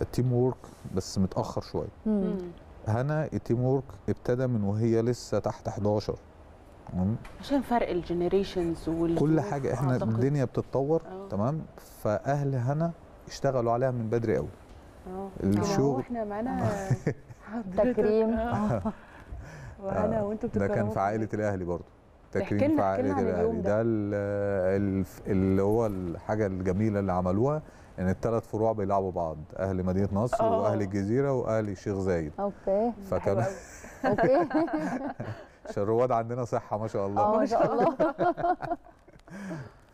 ال team work بس متأخر شوية. هنا ال team work ابتدى من وهي لسه تحت 11 تمام؟ عشان فرق ال generations وال كل حاجة إحنا أعتقد. الدنيا بتتطور. آه. تمام؟ فأهل هنا اشتغلوا عليها من بدري قوي. آه. الشغل- إحنا معانا *laughs* تكريم. آه. *laughs* وأنا وانتوا ده كان في عائلة الأهلي برضو. احكي تكريم في عائله الأهلي. ده. ده. اللي هو الحاجة الجميلة اللي عملوها إن الثلاث فروع بيلعبوا بعض أهل مدينة نصر آه. واهل الجزيرة واهل الشيخ زايد. أوكي. فكان أوكي. *laughs* عشان الرواد عندنا صحة ما شاء الله. آه ما شاء الله. *laughs*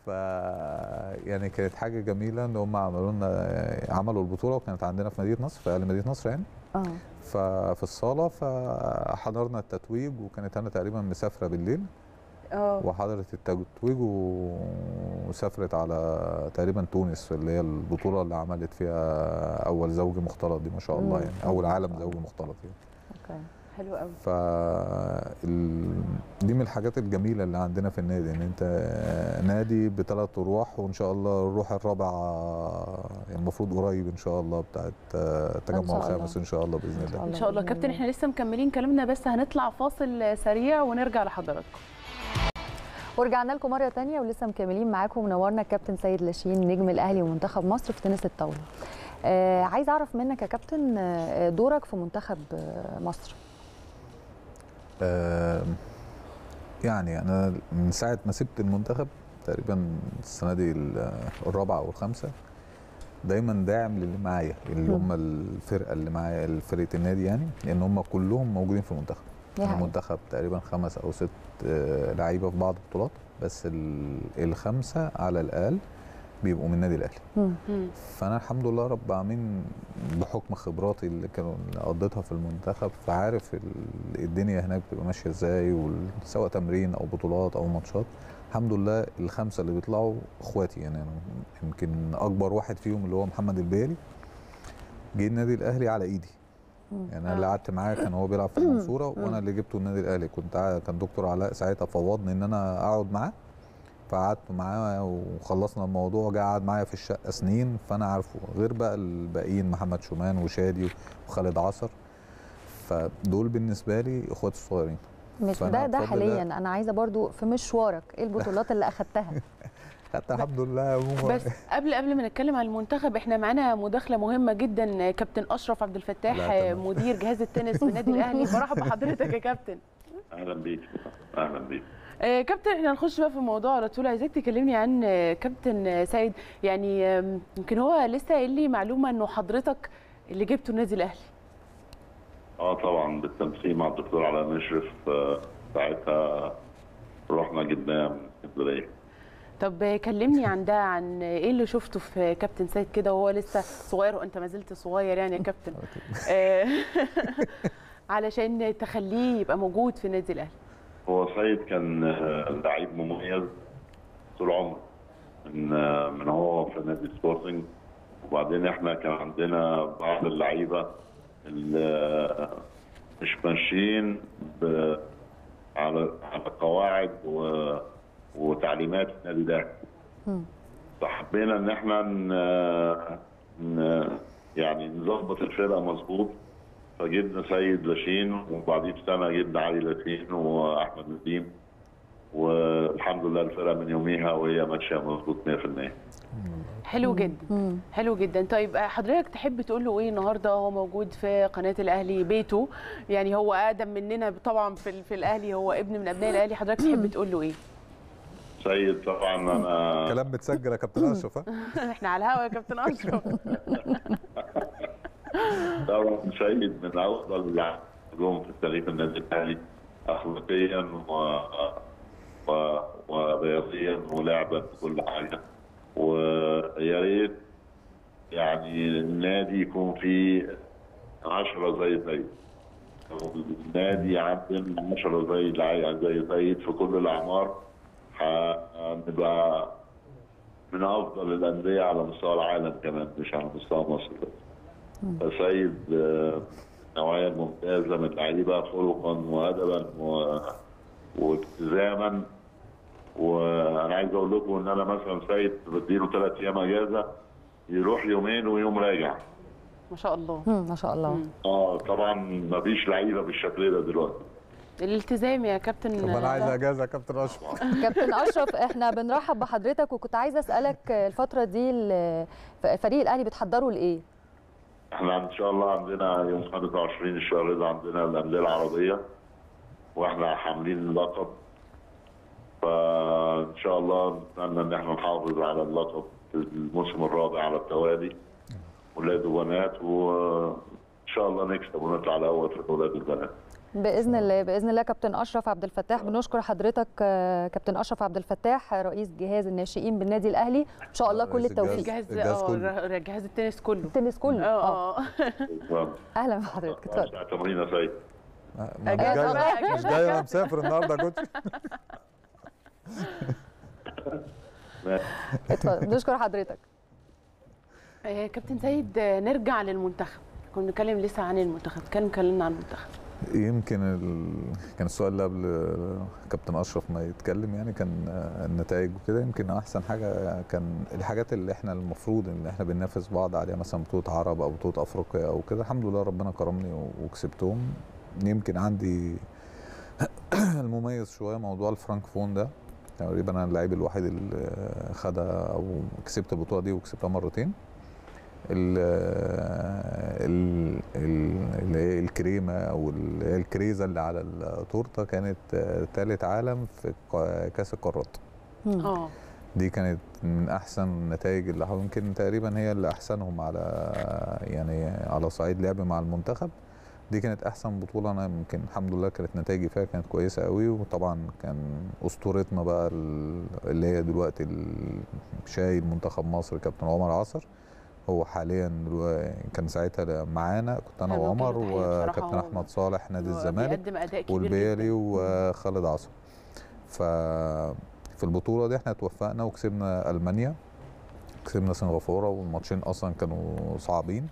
ف يعني كانت حاجة جميلة إن هم عملوا لنا عملوا البطولة وكانت عندنا في مدينة نصر في أهل مدينة نصر يعني. آه. ففي الصالة فحضرنا التتويج وكانت أنا تقريبا مسافرة بالليل. آه. وحضرت التتويج وسافرت على تقريبا تونس اللي هي البطولة اللي عملت فيها أول زوج مختلط دي ما شاء الله. يعني أول عالم زوج مختلط يعني. أوكي. حلو قوي ف ال... دي من الحاجات الجميلة اللي عندنا في النادي إن أنت نادي بثلاث أرواح وإن شاء الله الروح الرابعة المفروض قريب إن شاء الله بتاعت التجمع الله. الخامس إن شاء الله بإذن الله. إن شاء الله. كابتن إحنا لسه مكملين كلامنا بس هنطلع فاصل سريع ونرجع لحضراتكم. ورجعنا لكم مرة تانية ولسه مكملين معاكم. منورنا الكابتن سيد لاشين نجم الأهلي ومنتخب مصر في تنس الطاولة. آه عايز أعرف منك يا كابتن آه، دورك في منتخب آه، مصر. آه، يعني أنا من ساعة ما سبت المنتخب تقريبا السنة دي ال- الرابعة أو الخامسة دايما داعم للي معايا اللي هم الفرقة اللي معايا فرقه النادي يعني لأن هم كلهم موجودين في المنتخب. حقيقة. المنتخب تقريبا خمس أو ست آه، لعيبة في بعض البطولات بس ال- الخمسة على الأقل بيبقوا من النادي الأهلي. فأنا الحمد لله رب العالمين بحكم خبراتي اللي كانوا قضيتها في المنتخب فعارف ال- الدنيا هناك بتبقى ماشية إزاي سواء تمرين أو بطولات أو ماتشات الحمد لله الخمسة اللي بيطلعوا إخواتي يعني يمكن أكبر واحد فيهم اللي هو محمد البيلي جه النادي الأهلي على إيدي. يعني أنا اللي قعدت معاه كان هو بيلعب في المنصورة وأنا اللي جبته النادي الأهلي. كنت كان دكتور علاء ساعتها فوضني إن أنا أقعد معاه. فقعدت معاه وخلصنا الموضوع جه قعد معايا في الشقة سنين فأنا عارفه. غير بقى الباقيين محمد شومان وشادي وخالد عصر. فدول بالنسبة لي إخواتي الصغيرين. مش ده ده حاليا. أنا عايزة برضو في مشوارك إيه البطولات اللي أخدتها؟ *laughs* *laughs* حتى الحمد لله بس قبل قبل ما نتكلم عن المنتخب إحنا معانا مداخلة مهمة جدا كابتن أشرف عبد الفتاح. مدير جهاز التنس في النادي الأهلي. برحب بحضرتك يا كابتن. أهلا بيك. أهلا بيك. آه، كابتن إحنا هنخش بقى في الموضوع على طول. عايزاك تكلمني عن آه، كابتن آه، سيد يعني يمكن هو لسه قايل لي معلومة إنه حضرتك اللي جبته النادي الأهلي. آه طبعا. بالتنسيق مع الدكتور علاء مشرف ساعتها رحنا جبناه من اسكندرية. طب كلمني عن ده عن إيه اللي شفته في كابتن سيد كده وهو لسه صغير وأنت ما زلت صغير يعني يا كابتن؟ *laughs* آه، *laughs* علشان تخليه يبقى موجود في النادي الأهلي. هو سيد كان لعيب مميز طول عمره من من هو في نادي سبورتنج. وبعدين إحنا كان عندنا بعض اللعيبة اللي مش ماشيين ب- على على قواعد و- وتعليمات النادي الأهلي. فحبينا إن إحنا ن- ن- يعني نظبط الفرقة مظبوط. فجبنا سيد لاشين وبعديه بسنه جبنا علي لاشين وأحمد نديم. والحمد لله الفرقة من يوميها وهي ماشية مظبوط 100% حلو جدا. حلو جدا. طيب آه، حضرتك تحب تقول له إيه النهارده؟ هو موجود في قناة الأهلي بيته. يعني هو أقدم مننا طبعا في في الأهلي. هو ابن من أبناء الأهلي. حضرتك تحب تقول له إيه؟ سيد طبعا أنا كلام متسجل يا كابتن أشرف ها؟ *laughs* إحنا على الهوا يا كابتن أشرف. *laughs* طبعا سيد من أفضل اللاعبين في تاريخ النادي الأهلي اخلاقيا و... و... ورياضيا ولعبا كل حاجة. ويا ريت يعني النادي يكون فيه عشرة زي سيد. النادي عندنا عشرة زي لعيبة زي سيد في كل الأعمار. هنبقى من أفضل الأندية على مستوى العالم كمان مش على مستوى مصر. بس فسيد آه، النوعية الممتازة من اللعيبة خلقا وأدبا و... والتزاما وأنا عايز أقول لكم إن أنا مثلا سيد بديله ثلاث أيام إجازة يروح يومين ويوم راجع. ما شاء الله. ما شاء الله. آه طبعا ما فيش لعيبة بالشكل ده دلوقتي. الالتزام يا كابتن طب أنا عايز إجازة يا كابتن اشرف *laughs* كابتن أشرف إحنا بنرحب بحضرتك وكنت عايزه أسألك الفترة دي فريق الأهلي بتحضروا لإيه؟ إحنا إن شاء الله عندنا يوم 25 الشهر ده عندنا الأندية العربية وإحنا حاملين اللقب. فإن شاء الله نتمنى إن إحنا نحافظ على اللقب الموسم الرابع على التوالي ولاد وبنات وإن شاء الله نكسب ونطلع الأول في أولاد البنات بإذن الله بإذن الله كابتن أشرف عبد الفتاح بنشكر حضرتك آه، كابتن أشرف عبد الفتاح رئيس جهاز الناشئين بالنادي الأهلي. إن شاء الله كل رئيس الجهاز. التوفيق جهاز آه جهاز التنس كله. التنس كله. آه آه. آه. أهلا بحضرتك. اتفضل. تمرين يا سيد. مش جاي مش أجازة. جاي أنا مسافر النهارده كوتش اتفضل. بنشكر حضرتك. آه، كابتن سيد آه، نرجع للمنتخب. كنا بنتكلم لسه عن المنتخب كان اتكلمنا عن المنتخب. يمكن ال... كان السؤال اللي قبل كابتن أشرف ما يتكلم يعني كان النتائج وكده. يمكن أحسن حاجة كان الحاجات اللي إحنا المفروض إن إحنا بننافس بعض عليها مثلا بطولة عرب أو بطولة أفريقيا أو كده الحمد لله ربنا كرمني وكسبتهم. يمكن عندي *clears throat* المميز شوية موضوع الفرانكفون ده. تقريبا أنا اللعيب الوحيد اللي خدها أو كسبت البطولة دي وكسبتها مرتين. اللي هي الكريمة أو اللي هي الكريزة اللي على التورتة كانت ثالث عالم في كأس القارات. آه. دي كانت من أحسن النتائج اللي حصل- يمكن تقريبا هي اللي أحسنهم على يعني على صعيد لعب مع المنتخب. دي كانت أحسن بطولة. أنا يمكن الحمد لله كانت نتائجي فيها كانت كويسة قوي وطبعا كان أسطورتنا بقى ال- اللي هي دلوقتي ال- شايل منتخب مصر كابتن عمر عصر. هو حاليا كان ساعتها معانا كنت أنا وعمر بصراحة وكابتن أحمد صالح نادي الزمالك والبيلي. وخالد عصر ف في البطولة دي إحنا توفقنا وكسبنا ألمانيا كسبنا سنغافورة والماتشين أصلا كانوا صعبين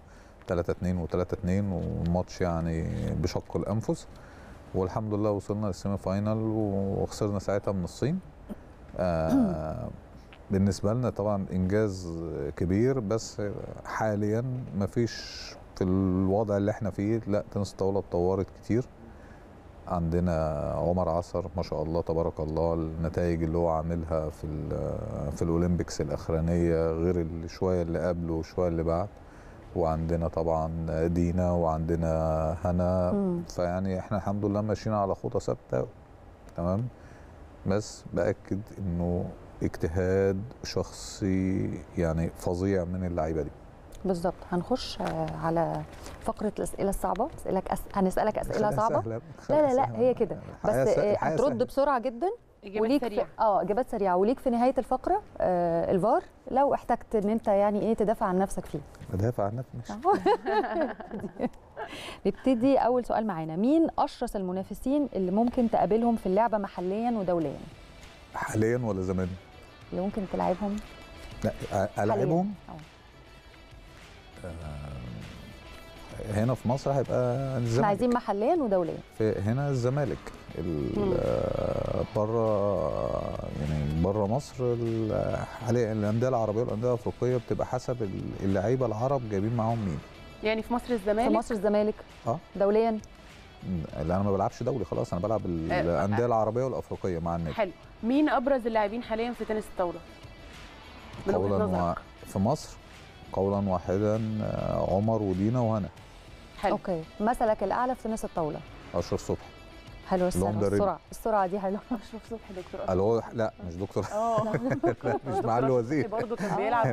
3 2 و3 2 والماتش يعني بشق الأنفس. والحمد لله وصلنا لل semi final وخسرنا ساعتها من الصين. آه بالنسبة لنا طبعا إنجاز كبير بس حاليا مفيش في الوضع اللي إحنا فيه لا تنس الطاولة اتطورت كتير. عندنا عمر عصر ما شاء الله تبارك الله النتائج اللي هو عاملها في في ال Olympics الأخرانية غير شوية اللي قبله وشوية اللي بعد. وعندنا طبعا دينا وعندنا هنا. مم. فيعني إحنا الحمد لله ماشيين على خطى ثابتة تمام؟ بس بأكد إنه اجتهاد شخصي يعني فظيع من اللعيبة دي. بالظبط. هنخش آه، على فقرة الأسئلة الصعبة. اسالك أس... هنسألك أسئلة صعبة. سهلة. لا لا لا. هي كده. بس. آه، هترد. بسرعة جدا. إجابات وليك في... سريعة. آه إجابات سريعة. وليك في نهاية الفقرة آه الفار. لو احتجت إن أنت يعني إيه تدافع عن نفسك فيه. بدافع عن نفسي. *laughs* نبتدي أول سؤال معانا. مين أشرس المنافسين اللي ممكن تقابلهم في اللعبة محليا ودوليا؟ حاليا ولا زمان؟ اللي ممكن تلعبهم. لا ألعبهم؟ حالياً. هنا في مصر هيبقى إحنا الزمالك عايزين محليا ودوليا. في هنا الزمالك. مم. بره يعني بره مصر ال- حاليا الأندية العربية والأندية الأفريقية بتبقى حسب ال- اللعيبة العرب جايبين معاهم مين. يعني في مصر في الزمالك؟ مصر الزمالك. آه. دوليا. اللي أنا ما بلعبش دولي خلاص أنا بلعب الأندية العربية والأفريقية مع النادي. حلو. مين أبرز اللاعبين حاليا في تنس الطاوله قولا و... في مصر قولا واحدا آه، عمر ودينا وهنا. حلو. أوكي. مثلك الأعلى في تنس الطاولة. اشرف صبحي. حلو السرعه. السرعة السرعة دي حلوة *laughs* اشرف صبحي دكتور هو لا مش دكتور آه لا *laughs* مش معالي وزير *laughs* برضه كان بيلعب.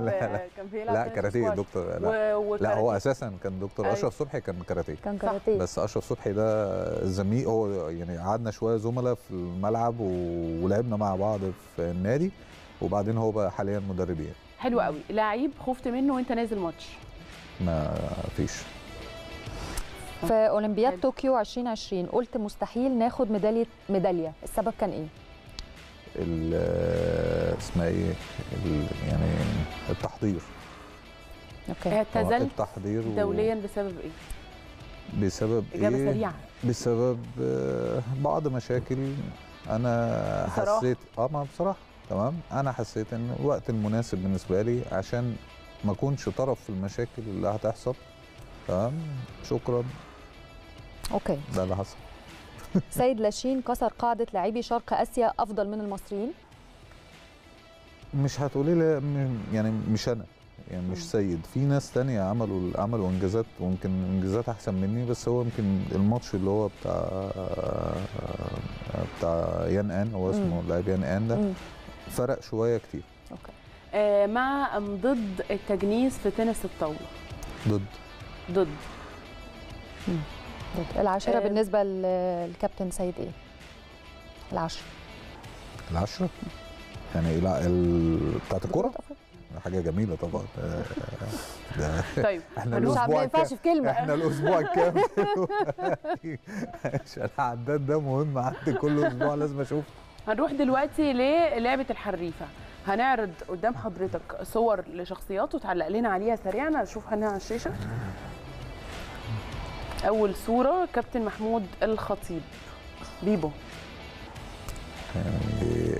كان بيلعب لا كاراتيه. دكتور لا, و... لا هو. أساسا كان دكتور أيوة. أشرف صبحي كان كاراتيه كان. كاراتيه بس أشرف صبحي ده زميل هو يعني قعدنا شوية زملاء في الملعب ولعبنا مع بعض في النادي وبعدين هو بقى حاليا مدرب يعني حلو قوي لعيب خفت منه وانت نازل ماتش ما فيش في أولمبياد. طوكيو 2020 قلت مستحيل ناخد ميداليه ميدالية. السبب كان إيه؟ ال- اسمها إيه؟ يعني التحضير. أوكي. اعتزلت التحضير و- دوليا بسبب إيه؟ بسبب إجابة إيه؟ سريعة. بسبب آه، بعض مشاكل أنا بصراحة. حسيت آه ما بصراحة. تمام؟ أنا حسيت إن الوقت المناسب بالنسبة لي عشان ما أكونش طرف في المشاكل اللي هتحصل. تمام؟ شكرا. أوكي. ده اللي حصل. *laughs* سيد لاشين كسر قاعدة لاعبي شرق آسيا أفضل من المصريين؟ مش هتقولي لي يعني مش أنا يعني مش. سيد. في ناس تانية عملوا عملوا إنجازات ويمكن إنجازات أحسن مني بس هو يمكن الماتش اللي هو بتاع بتاع يان آن هو اسمه. لاعب يان آن ده. فرق شوية كتير. أوكي. آه، مع أم ضد التجنيس في تنس الطاولة. ضد. ضد. ضد. العاشرة آه. بالنسبة للكابتن سيد إيه؟ العشرة العشرة يعني لا ال... بتاعت أفريقيا. حاجة جميلة طبعا. آه، ده *laughs* طيب إحنا عارف- ما الأسبوع ينفعش في كلمة. إحنا الأسبوع الكام *laughs* عشان العداد ده مهم عندي كل أسبوع لازم أشوف. هنروح دلوقتي للعبة الحريفة. هنعرض قدام حضرتك صور لشخصيات وتعلق لنا عليها سريعا. نشوف هنا على الشاشه أول صورة كابتن محمود الخطيب. بيبو. يعني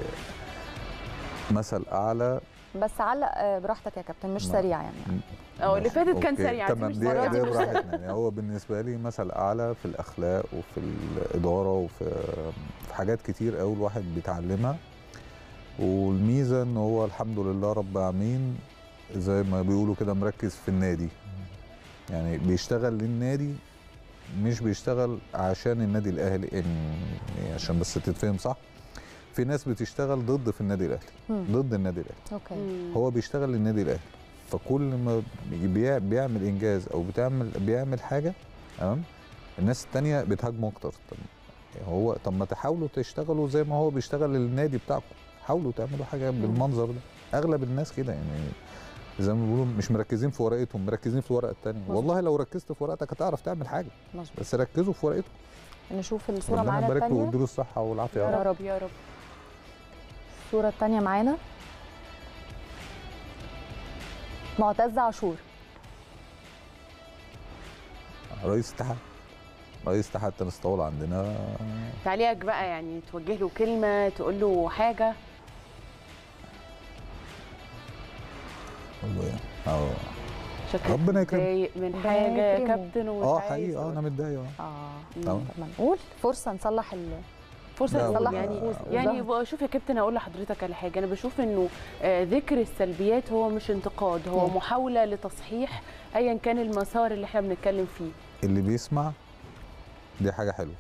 مثل أعلى. بس علق آه، براحتك يا كابتن مش ما- سريع يعني. آه اللي فاتت كان سريع دي تمام مش دي سريعة. دي براحتنا. يعني هو بالنسبة لي مثل أعلى في الأخلاق وفي الإدارة وفي في حاجات كتير قوي الواحد بيتعلمها. والميزة إن هو الحمد لله رب العالمين زي ما بيقولوا كده مركز في النادي. يعني بيشتغل للنادي مش بيشتغل عشان النادي الأهلي إن يعني عشان بس تتفهم صح. في ناس بتشتغل ضد في النادي الأهلي مم. ضد النادي الأهلي. أوكي. هو بيشتغل للنادي الأهلي فكل ما بي- بيعمل إنجاز أو بتعمل بيعمل حاجة تمام؟ الناس التانية بتهاجمه أكتر. طب هو طب ما تحاولوا تشتغلوا زي ما هو بيشتغل للنادي بتاعكم. حاولوا تعملوا حاجة بالمنظر ده. أغلب الناس كده يعني. زي ما بيقولوا مش مركزين في ورقتهم مركزين في الورقة مظبوط. والله لو ركزت في ورقتك هتعرف تعمل حاجة مظبوط. بس ركزوا في ورقتكم. نشوف الصورة ربنا معانا يبارك له الثانية ويديله الصحة والعافية يا رب. يا رب. الصورة الثانية معانا. معتز عاشور. رئيس اتحاد رئيس اتحاد تنس طاوله عندنا. تعليقك بقى يعني توجه له كلمة تقول له حاجة. آه شكلك ربنا. متضايق من ربنا حاجة يا. كابتن آه حقيقي آه. أنا متضايق آه تمام. طب ما نقول فرصة نصلح ال فرصة والله يعني يعني. بقى شوف يا كابتن هقول لحضرتك على حاجة أنا بشوف إنه آه، ذكر السلبيات هو مش انتقاد هو مم. محاولة لتصحيح ايا كان المسار اللي إحنا بنتكلم فيه اللي بيسمع دي حاجة حلوة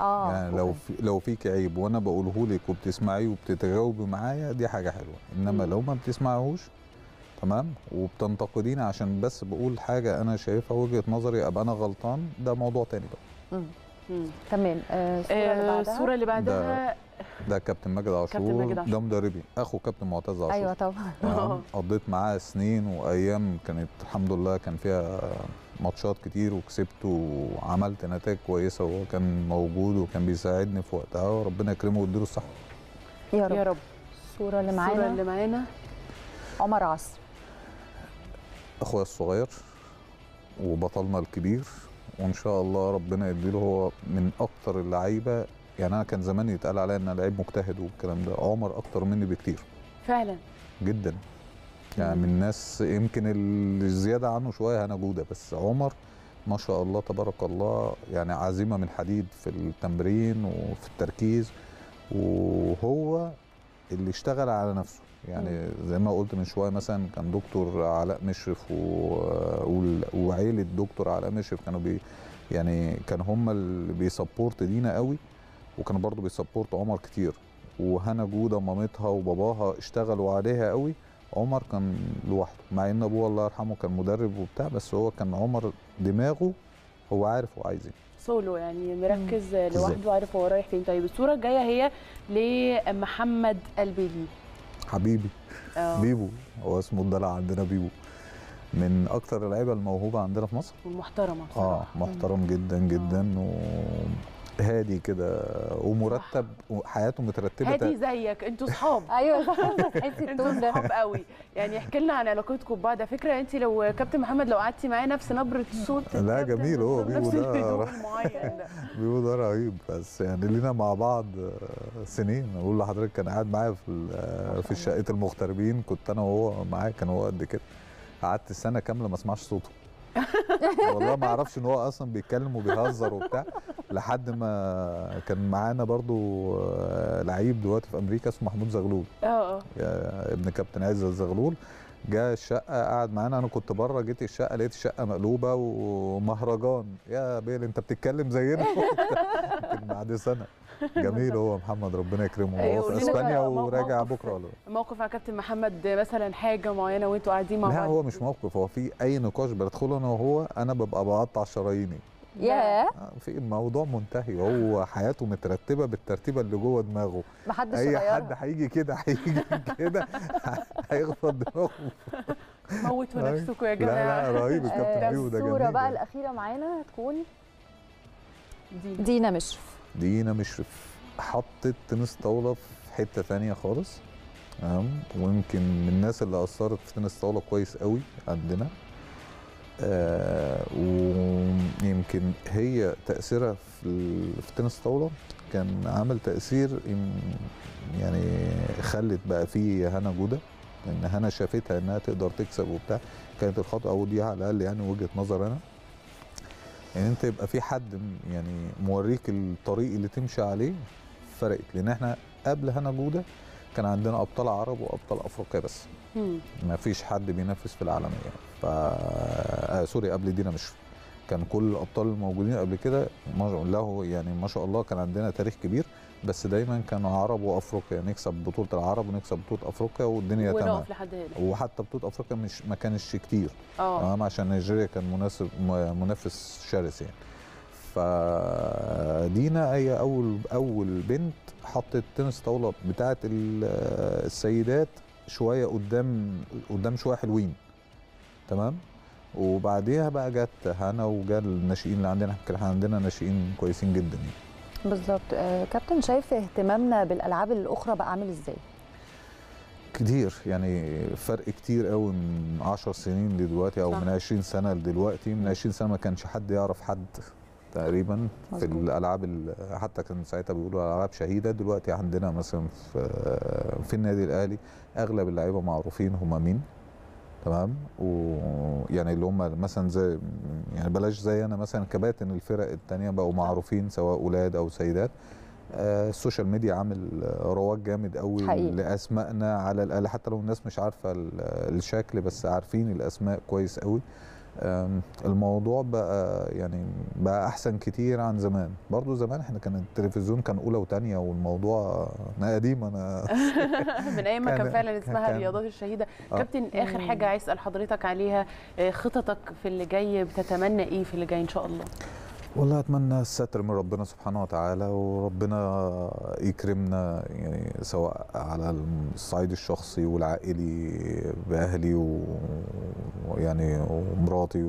آه يعني لو. في لو فيك عيب وأنا بقوله لك وبتسمعيه وبتتجاوبي معايا دي حاجة حلوة إنما مم. لو ما بتسمعهوش تمام؟ وبتنتقديني عشان بس بقول حاجة أنا شايفها وجهة نظري أبقى أنا غلطان ده موضوع تاني بقى. تمام. آه، الصورة اللي آه، بعدها؟ الصورة اللي بعدها ده كابتن ماجد عاشور. ده مدربي. أخو كابتن معتز عاشور. أيوه طبعا؟ *laughs* قضيت معاه سنين وأيام كانت الحمد لله كان فيها ماتشات كتير وكسبت وعملت نتائج كويسة وهو كان موجود وكان بيساعدني في وقتها وربنا يكرمه ويديله الصحة. يا يا رب. رب الصورة اللي الصورة معانا اللي معانا؟ عمر عصر. أخويا الصغير وبطلنا الكبير وإن شاء الله ربنا يديله هو من أكتر اللعيبة. يعني أنا كان زمان يتقال عليا إن أنا لعيب مجتهد والكلام ده عمر أكتر مني بكتير. فعلا. جدا. يعني مم. من الناس يمكن اللي زيادة عنه شوية هنا جودة بس عمر ما شاء الله تبارك الله يعني عزيمة من حديد في التمرين وفي التركيز وهو اللي اشتغل على نفسه. يعني زي ما قلت من شوية مثلا كان دكتور علاء مشرف و- وعيلة دكتور علاء مشرف كانوا بي يعني كان هم اللي بي support دينا قوي وكانوا برضو بي support عمر كتير. وهنا جودة مامتها وباباها اشتغلوا عليها قوي. عمر كان لوحده مع إن أبوه الله يرحمه كان مدرب وبتاع بس هو كان عمر دماغه هو عارف هو عايز إيه. سولو يعني مركز لوحده عارف هو رايح فين. طيب الصورة الجاية هي لمحمد البيلي حبيبي. آه. بيبو هو اسمه الدلع عندنا بيبو. من أكتر اللعيبة الموهوبة عندنا في مصر. والمحترمه آه بصراحه محترم جدا جدا. و هادي كده ومرتب وحياته مترتبة هادي زيك. أنتوا صحاب. *laughs* أيوه. *laughs* تحسي أنتوا التون ده. صحاب قوي. يعني احكي لنا عن علاقتكم ببعض. فكرة انت لو كابتن محمد لو قعدتي معاه نفس نبرة الصوت لا، جميل. هو بيبو ده ده. *laughs* بيقول ده رهيب. بس يعني لينا مع بعض سنين. أقول لحضرتك كان قاعد معايا في في شقة المغتربين. كنت أنا وهو معاه كان هو قد كده. قعدت سنة كاملة ما اسمعش صوته. *laughs* والله ما أعرفش ان هو أصلا بيتكلم وبيهزر وبتاع. لحد ما كان معانا برضو آه، لعيب دلوقتي في أمريكا اسمه محمود زغلول. آه آه. ابن كابتن عز الزغلول جاء الشقة قعد معانا. أنا كنت بره جيت الشقة لقيت الشقة مقلوبة ومهرجان. يا بيل انت بتتكلم زينا. *laughs* بعد سنة. *laughs* جميل هو محمد ربنا يكرمه. أيوة، هو في لنا إسبانيا وراجع بكرة ولا موقف مع كابتن محمد مثلا حاجة معينة وانتوا قاعدين مع لا بعض؟ هو مش موقف هو في أي نقاش بدخله أنا وهو أنا ببقى بقطع شراييني. ياه. آه، في الموضوع منتهي هو حياته مترتبة بالترتيبة اللي جوه دماغه. محدش أي. حد هيجي كده هيجي كده هيخبط دماغه. موتوا *laughs* أيوة. نفسكم يا لا جماعة. لا رهيب الكابتن آه، بيبو ده جميل بقى يعني. الأخيرة معانا هتكون دي دينا مشرف. دينا مشرف. حطت تنس طاولة في حتة ثانية خالص. تمام. ويمكن من الناس اللي أثرت في تنس طاولة كويس قوي عندنا. آه ويمكن هي تأثيرها في في تنس طاولة كان عامل تأثير يعني خلت بقى فيه هنا جودة. إن هنا شافتها إنها تقدر تكسب وبتاع. كانت الخطوه أو دي على الأقل يعني وجهة نظر أنا. يعني أنت يبقى في حد يعني موريك الطريق اللي تمشي عليه فرقت. لأن إحنا قبل هنا جوده كان عندنا أبطال عرب وأبطال أفريقيا بس. ما فيش حد بينافس في العالميه ف آه سوري قبل دينا مش كان كل الأبطال الموجودين قبل كده الله يعني ما شاء الله كان عندنا تاريخ كبير. بس دايما كانوا عرب وأفريقيا نكسب بطولة العرب ونكسب بطولة أفريقيا والدنيا تمام. ونقف لحد هنا. وحتى بطولة أفريقيا مش ما كانش كتير. آه. تمام؟ عشان نيجيريا كان مناسب منافس شرس يعني. فدينا هي أول أول بنت حطت تنس طاولة بتاعه ال- السيدات شوية قدام قدام شوية حلوين. تمام؟ وبعديها بقى جت هنا وجا الناشئين اللي عندنا كان عندنا ناشئين كويسين جدا يعني. بالظبط آه، كابتن شايف اهتمامنا بالألعاب الأخرى بقى عامل إزاي؟ كتير يعني فرق كتير قوي من 10 سنين لدلوقتي أو صح. من 20 سنة لدلوقتي من 20 سنة ما كانش حد يعرف حد تقريبا في مظبوط. الألعاب ال- حتى كان ساعتها بيقولوا ألعاب شهيدة دلوقتي عندنا مثلا في في النادي الأهلي أغلب اللعيبة معروفين هم مين تمام؟ ويعني اللي هم مثلا زي يعني بلاش زي أنا مثلا كباتن الفرق التانية بقوا معروفين سواء أولاد أو سيدات. آه، ال social media عامل رواج جامد قوي حقيقي. لأسمائنا على الأقل. حتى لو الناس مش عارفة ال- الشكل بس عارفين الأسماء كويس قوي. الموضوع بقى يعني بقى أحسن كتير عن زمان. برضو زمان إحنا كان التلفزيون كان أولى وثانيه والموضوع أنا قديم أنا *laughs* من أيام ما كان كان- فعلا اسمها كان- الرياضات الشهيدة. آه. كابتن آخر حاجة عايز أسأل حضرتك عليها آه، خططك في اللي جاي بتتمنى إيه في اللي جاي إن شاء الله؟ والله أتمنى الستر من ربنا سبحانه وتعالى وربنا يكرمنا يعني سواء على الصعيد الشخصي والعائلي بأهلي ويعني ومراتي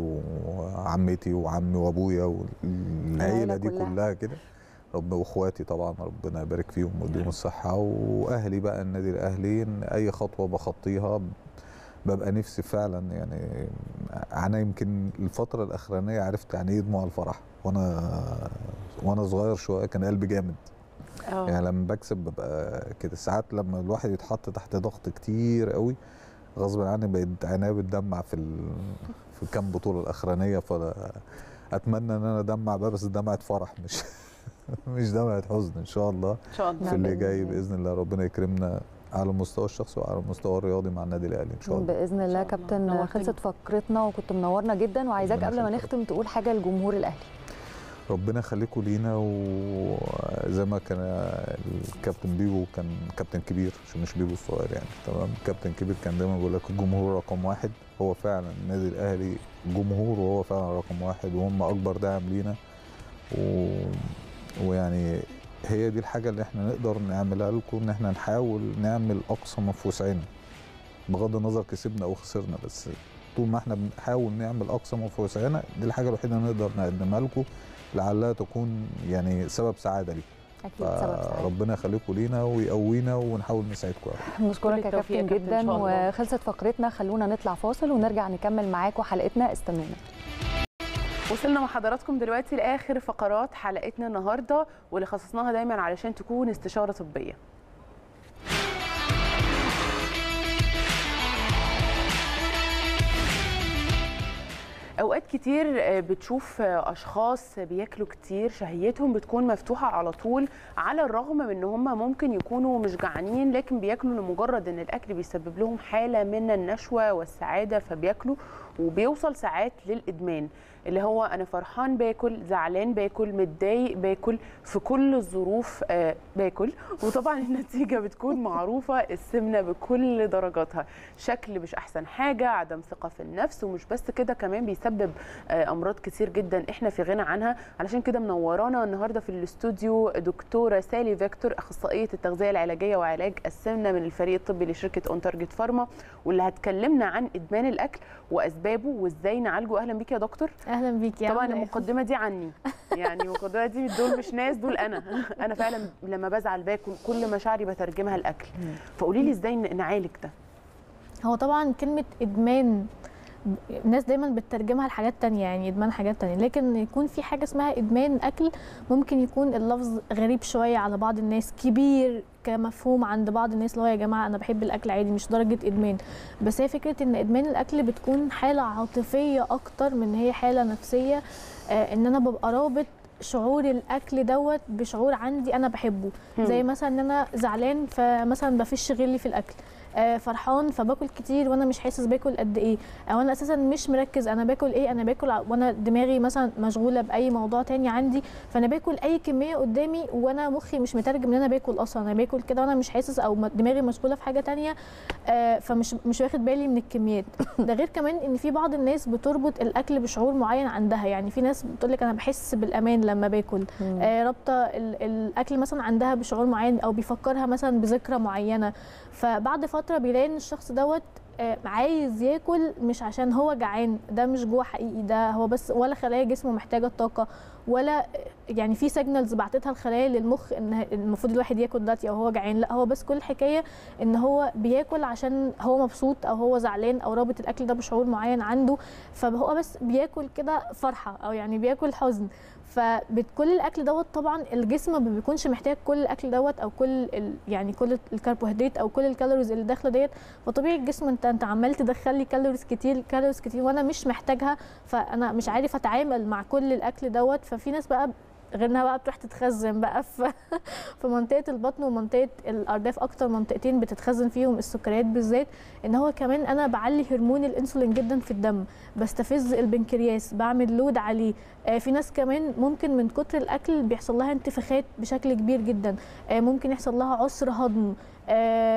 وعمتي وعمي وأبويا والعيلة دي كلها. كلها كده رب وإخواتي طبعا ربنا يبارك فيهم ويديهم الصحه وأهلي بقى النادي الأهلي أي خطوة بخطيها ببقى نفسي فعلا يعني أنا يمكن الفترة الأخرانية عرفت يعني إيه دموع الفرح. وأنا وأنا صغير شوية كان قلبي جامد. آه. يعني لما بكسب ببقى كده. ساعات لما الواحد يتحط تحت ضغط كتير قوي غصب عني بقيت عينيا بتدمع في ال... في الكام بطولة الأخرانية. فأتمنى إن أنا أدمع بقى بس دمعة فرح مش *laughs* مش دمعة حزن. إن شاء الله إن شاء الله. في اللي جاي. بإذن الله ربنا يكرمنا. على المستوى الشخصي وعلى المستوى الرياضي مع النادي الأهلي إن شاء الله بإذن الله. كابتن. خلصت فقرتنا وكنت منورنا جدا وعايزاك قبل ما. نختم تقول حاجة لجمهور الأهلي ربنا يخليكم لينا وزي ما كان الكابتن بيبو كان كابتن كبير عشان مش بيبو الصغير يعني تمام كابتن كبير كان دايما بيقول لك الجمهور رقم واحد هو فعلا النادي الأهلي جمهور وهو فعلا رقم واحد وهم أكبر داعم لينا و... ويعني هي دي الحاجة اللي إحنا نقدر نعملها لكم إن إحنا نحاول نعمل أقصى ما في وسعنا بغض النظر كسبنا أو خسرنا بس طول ما إحنا بنحاول نعمل أقصى ما في وسعنا دي الحاجة الوحيدة اللي نقدر نقدمها لكم لعلها تكون يعني سبب سعادة ليكم أكيد سبب سعادة. فربنا يخليكم لينا ويقوينا ونحاول نساعدكم يا رب. نشكرك كل يا كابتن جدا. وخلصت فقرتنا خلونا نطلع فاصل ونرجع نكمل معاكم حلقتنا استنونا وصلنا مع حضراتكم دلوقتي لآخر فقرات حلقتنا النهارده واللي خصصناها دايما علشان تكون استشارة طبية. أوقات كتير آه، بتشوف آه، أشخاص بياكلوا كتير شهيتهم بتكون مفتوحة على طول على الرغم من إن هم ممكن يكونوا مش جعانين لكن بياكلوا لمجرد إن الأكل بيسبب لهم حالة من النشوة والسعادة فبياكلوا وبيوصل ساعات للإدمان. اللي هو أنا فرحان باكل زعلان باكل متضايق باكل في كل الظروف آه، باكل. وطبعا *laughs* النتيجة بتكون معروفة السمنة بكل درجاتها. شكل مش أحسن حاجة عدم ثقة في النفس ومش بس كده كمان بيسبب آه، أمراض كتير جدا إحنا في غنى عنها. علشان كده منورانا النهارده في الاستوديو دكتورة سالي فيكتور أخصائية التغذية العلاجية وعلاج السمنة من الفريق الطبي لشركة اون تارجت فارما واللي هتكلمنا عن إدمان الأكل وأسبابه وإزاي نعالجه. أهلا بيك يا دكتور. أهلا بيكي طبعا؟ المقدمة دي عني. يعني المقدمة دي دول مش ناس دول أنا. *laughs* أنا فعلا لما بزعل باكل كل مشاعري بترجمها الأكل. فقولي لي إزاي نعالج ده؟ هو طبعا كلمة إدمان الناس دايما بتترجمها لحاجات تانية يعني إدمان حاجات تانية. لكن يكون في حاجة اسمها إدمان أكل ممكن يكون اللفظ غريب شوية على بعض الناس كبير كمفهوم عند بعض الناس اللي هو يا جماعة أنا بحب الأكل عادي مش درجة إدمان. بس هي فكرة إن إدمان الأكل بتكون حالة عاطفية أكتر من هي حالة نفسية آه إن أنا ببقى رابط شعور الأكل دوت بشعور عندي أنا بحبه. زي مثلا إن أنا زعلان فمثلا بفش غلي في الأكل. فرحان فباكل كتير وأنا مش حاسس باكل قد إيه. أو أنا أساسا مش مركز أنا باكل إيه؟ أنا باكل وأنا دماغي مثلا مشغولة بأي موضوع تاني عندي فأنا باكل أي كمية قدامي وأنا مخي مش مترجم إن أنا باكل أصلا. أنا باكل كده وأنا مش حاسس أو دماغي مشغولة في حاجة تانية آه، فمش مش واخد بالي من الكميات. *laughs* ده غير كمان إن في بعض الناس بتربط الأكل بشعور معين عندها. يعني في ناس بتقول لك أنا بحس بالأمان لما باكل. آه، رابطة ال- الأكل مثلا عندها بشعور معين أو بيفكرها مثلا بذكرى معينة. فبعد فترة بيلاقي إن الشخص دوت آه، عايز ياكل مش عشان هو جعان. ده مش جوع حقيقي ده هو بس ولا خلايا جسمه محتاجة الطاقة ولا يعني في signals بعتتها الخلايا للمخ إن المفروض الواحد ياكل دلوقتي أو هو جعان. لا هو بس كل الحكاية إن هو بياكل عشان هو مبسوط أو هو زعلان أو رابط الأكل ده بشعور معين عنده. فهو بس بياكل كده فرحة أو يعني بياكل حزن. فكل الأكل دوت طبعا الجسم ما بيكونش محتاج كل الأكل دوت أو كل يعني كل الكربوهيدرات أو كل ال calories اللي داخلة ديت. فطبيعي الجسم أنت أنت عمال تدخل لي calories كتير calories كتير وأنا مش محتاجها. فأنا مش عارف أتعامل مع كل الأكل دوت. ففي ناس بقى غير انها بقى بتروح تتخزن بقى في *laughs* في منطقة البطن ومنطقة الأرداف أكتر منطقتين بتتخزن فيهم السكريات بالذات. إن هو كمان أنا بعلي هرمون الإنسولين جدا في الدم بستفز البنكرياس بعمل load عليه. آه، في ناس كمان ممكن من كتر الأكل بيحصل لها انتفاخات بشكل كبير جدا. آه، ممكن يحصل لها عسر هضم.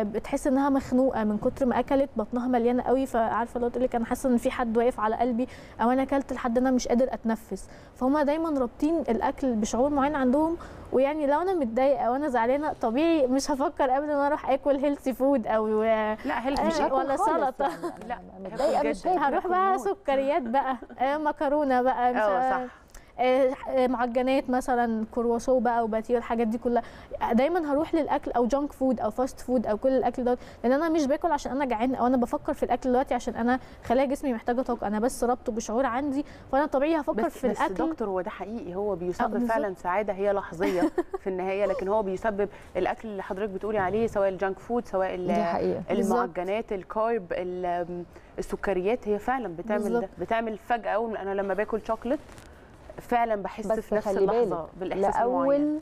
بتحس إنها مخنوقة من كتر ما أكلت بطنها مليانة قوي فعارفة لو تقول لك أنا حاسة إن في حد واقف على قلبي أو أنا أكلت لحد أنا مش قادر أتنفس فهم دايما رابطين الأكل بشعور معين عندهم ويعني لو أنا متضايقة أو أنا زعلانة طبيعي مش هفكر ابدا ان أنا أروح آكل healthy food أو آه، لا health آه، مش هاكل ولا سلطة. يعني. لا، متضايقة مش هروح بقى. سكريات بقى آه، مكرونة بقى مش أه آه، صح آه، آه، معجنات مثلا كرواسو بقى وباتيه الحاجات دي كلها دايما هروح للأكل أو junk food أو fast food أو كل الأكل دوت لأن أنا مش باكل عشان أنا جعان أو أنا بفكر في الأكل دلوقتي عشان أنا خلايا جسمي محتاجة طاقة أنا بس ربطه بشعور عندي فأنا طبيعي هفكر بس في بس الأكل دكتور هو ده حقيقي هو بيسبب بالظبط. فعلا سعادة هي لحظية في النهاية لكن هو بيسبب الأكل اللي حضرتك بتقولي عليه سواء ال junk food سواء. المعجنات ال carb ال- السكريات هي فعلا بتعمل ده بالظبط. بتعمل فجأة أول أنا لما باكل شوكليت فعلا بحس بس في نفس اللحظة بالك بالإحساس المعين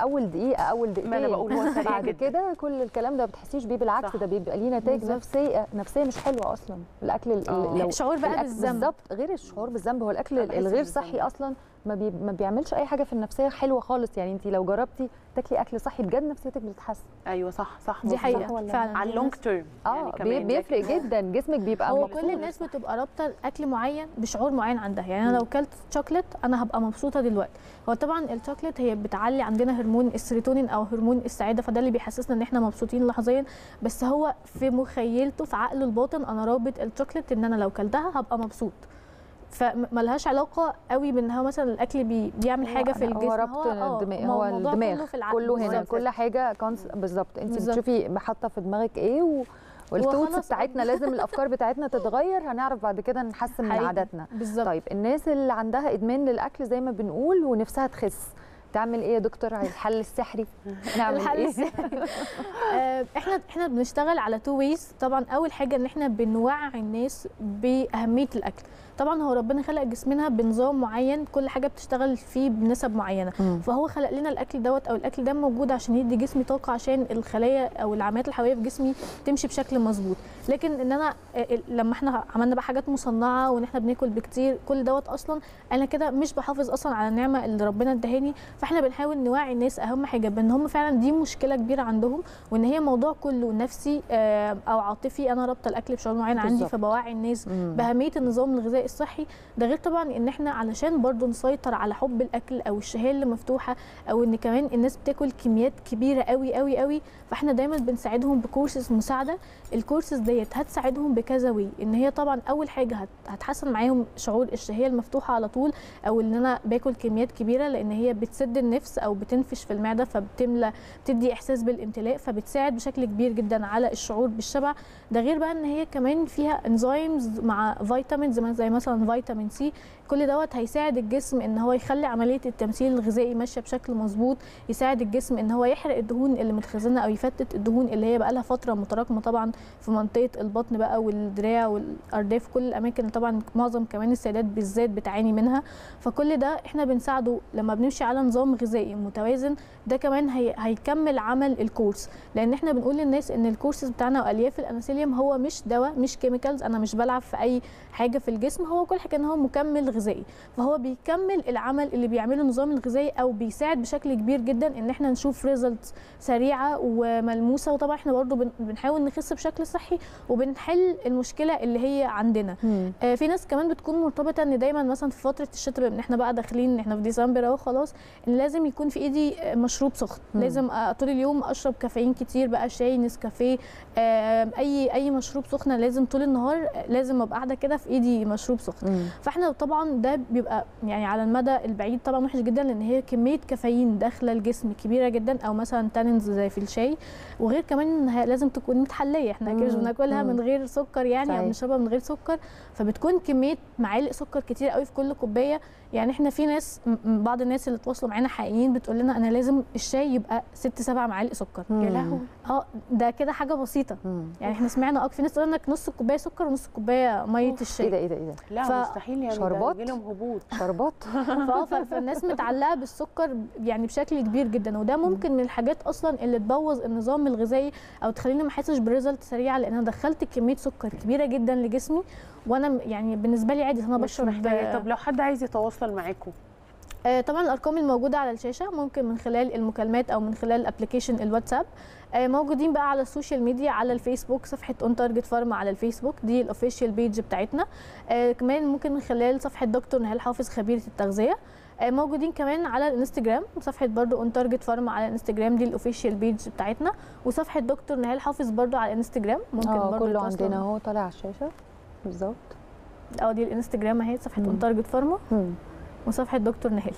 أول دقيقة أول دقيقتين ما أنا بقول *laughs* هو سريع بعد كده كل الكلام ده ما بتحسيش بيه بالعكس صح. ده بيبقى ليه نتائج. نفسية نفسية مش حلوة أصلا الأكل ال- آه. لو شعور بقى بالذنب. بالظبط غير الشعور بالذنب هو الأكل الغير. صحي أصلا ما, بي ما بيعملش أي حاجة في النفسية حلوة خالص. يعني انت لو جربتي تاكلي أكل صحي بجد نفسيتك بتتحسن. أيوه صح صح. دي. حقيقة فعلا. على ال long ناس- term آه بي- بيفرق جدا. جسمك بيبقى هو كل الناس بتبقى رابطة اكل معين بشعور معين عندها. يعني أنا لو كلت شوكليت أنا هبقى مبسوطة دلوقتي. هو طبعا الشوكليت هي بتعلي عندنا هرمون السيروتونين أو هرمون السعادة فده اللي بيحسسنا إن إحنا مبسوطين لحظيا. بس هو في مخيلته في عقله الباطن أنا رابط الشوكليت إن أنا لو كلتها هبقى مبسوط. فملهاش علاقة قوي بإن هو مثلا الأكل بي بيعمل حاجة في الجسم هو ربط آه، الدماغ مو- هو الدماغ كله كله هنا. كل حاجة بالظبط انت. بتشوفي حاطة في دماغك إيه و... وال thoughts. بتاعتنا لازم الأفكار بتاعتنا تتغير هنعرف بعد كده نحسن من. عاداتنا بالظبط طيب الناس اللي عندها إدمان للأكل زي ما بنقول ونفسها تخس تعمل إيه يا دكتور الحل السحري *laughs* نعمل الحل إيه السحري. *laughs* آه، إحنا إحنا بنشتغل على two ways طبعا أول حاجة إن إحنا بنوعي الناس بأهمية الأكل طبعا هو ربنا خلق جسمنا بنظام معين كل حاجة بتشتغل فيه بنسب معينة مم. فهو خلق لنا الأكل دوت أو الأكل ده موجود عشان يدي جسمي طاقة عشان الخلايا أو العمليات الحيوية في جسمي تمشي بشكل مظبوط لكن إن أنا آه، لما إحنا عملنا بقى حاجات مصنعة وإن إحنا بناكل بكتير كل دوت أصلا أنا كده مش بحافظ أصلا على النعمة اللي ربنا ادهاني فإحنا بنحاول نوعي الناس أهم حاجة بإن هم فعلا دي مشكلة كبيرة عندهم وإن هي موضوع كله نفسي آه، أو عاطفي أنا رابطة الأكل بشعور معين عندي. فبوعي الناس. بأهمية النظام الغذائي الصحي. ده غير طبعا إن إحنا علشان برضو نسيطر على حب الأكل أو الشهية اللي مفتوحة أو إن كمان الناس بتاكل كميات كبيرة قوي قوي قوي فإحنا دايما بنساعدهم بكورسز مساعدة. الكورسز ديت هتساعدهم بكذا way إن هي طبعا أول حاجة هت- هتحسن معاهم شعور الشهية المفتوحة على طول أو إن أنا باكل كميات كبيرة لأن هي بتسد النفس أو بتنفش في المعدة فبتملى بتدي إحساس بالامتلاء فبتساعد بشكل كبير جدا على الشعور بالشبع. ده غير بقى إن هي كمان فيها enzymes مع vitamins زي مثلا فيتامين سي كل دوت هيساعد الجسم إن هو يخلي عملية التمثيل الغذائي ماشية بشكل مظبوط يساعد الجسم إن هو يحرق الدهون اللي متخزنة أو يفتت الدهون اللي هي بقى لها فترة متراكمة طبعا في منطقة البطن بقى والدراع والأرداف كل الأماكن طبعا معظم كمان السيدات بالذات بتعاني منها. فكل ده إحنا بنساعده لما بنمشي على نظام غذائي متوازن ده كمان هي هيكمل عمل الكورس. لأن إحنا بنقول للناس إن الكورسز بتاعنا وألياف الانسيليوم هو مش دواء مش chemicals أنا مش بلعب في أي حاجة في الجسم هو كل حاجة إن هو مكمل غذائي فهو بيكمل العمل اللي بيعمله النظام الغذائي أو بيساعد بشكل كبير جدا إن إحنا نشوف results سريعة وملموسة وطبعا إحنا برضو بن- بنحاول نخس بشكل صحي وبنحل المشكلة اللي هي عندنا مم. آه، في ناس كمان بتكون مرتبطة إن دايما مثلا في فترة الشتاء ان إحنا بقى داخلين إحنا في ديسمبر أهو خلاص إن لازم يكون في إيدي آه، مشروب سخن مم. لازم آه، طول اليوم أشرب كافيين كتير بقى شاي نسكافيه آه، أي أي مشروب سخن لازم طول النهار آه، لازم أبقى قاعدة كده في إيدي مشروب سخن مم. فإحنا طبعا ده بيبقى يعني على المدى البعيد طبعا وحش جدا لأن هي كمية كافيين داخلة الجسم كبيرة جدا أو مثلا تانينز زي في الشاي وغير كمان انها لازم تكون متحلية إحنا كده مش. بناكلها. من غير سكر يعني صحيح. أو بنشربها من غير سكر فبتكون كمية معالق سكر كتير قوي في كل كوباية يعني إحنا في ناس بعض الناس اللي تواصلوا معانا حقيقيين بتقول لنا أنا لازم الشاي يبقى ست سبع معالق سكر. يا لهوي آه ده كده حاجة بسيطة مم. يعني إحنا سمعنا آه في ناس تقول لك نص كوباية سكر ونص كوباية مية إيه الشاي ده إيه ده إيه ده لا ف- مستحيل يعني شربات؟ ده يجيلهم هبوط. شربات *laughs* فالناس متعلقة بالسكر يعني بشكل كبير جدا وده ممكن من الحاجات أصلا اللي تبوظ النظام الغذائي أو تخليني ما أحسش بريزلت سريعة لأن أنا دخلت كمية سكر كبيرة جدا لجسمي وأنا يعني بالنسبة لي عادي أنا بشرب محتاجة. طب لو حد عايز يتواصل معاكم آه، طبعا الأرقام الموجودة على الشاشة ممكن من خلال المكالمات أو من خلال application الواتساب. آه، موجودين بقى على ال social media على الفيسبوك صفحة On Target Pharma على الفيسبوك. دي ال official page بتاعتنا. آه، كمان ممكن من خلال صفحة دكتور نهال حافظ خبيرة التغذية. آه، موجودين كمان على الانستجرام. صفحة برضو On Target Pharma على الانستجرام دي ال official page بتاعتنا. وصفحة دكتور نهال حافظ برضو على الانستجرام. ممكن برضو كله عندنا اهو طالع على الشاشة. بالظبط. آه دي الانستجرام اهي صفحة. On Target Pharma. وصفحة دكتور نهال.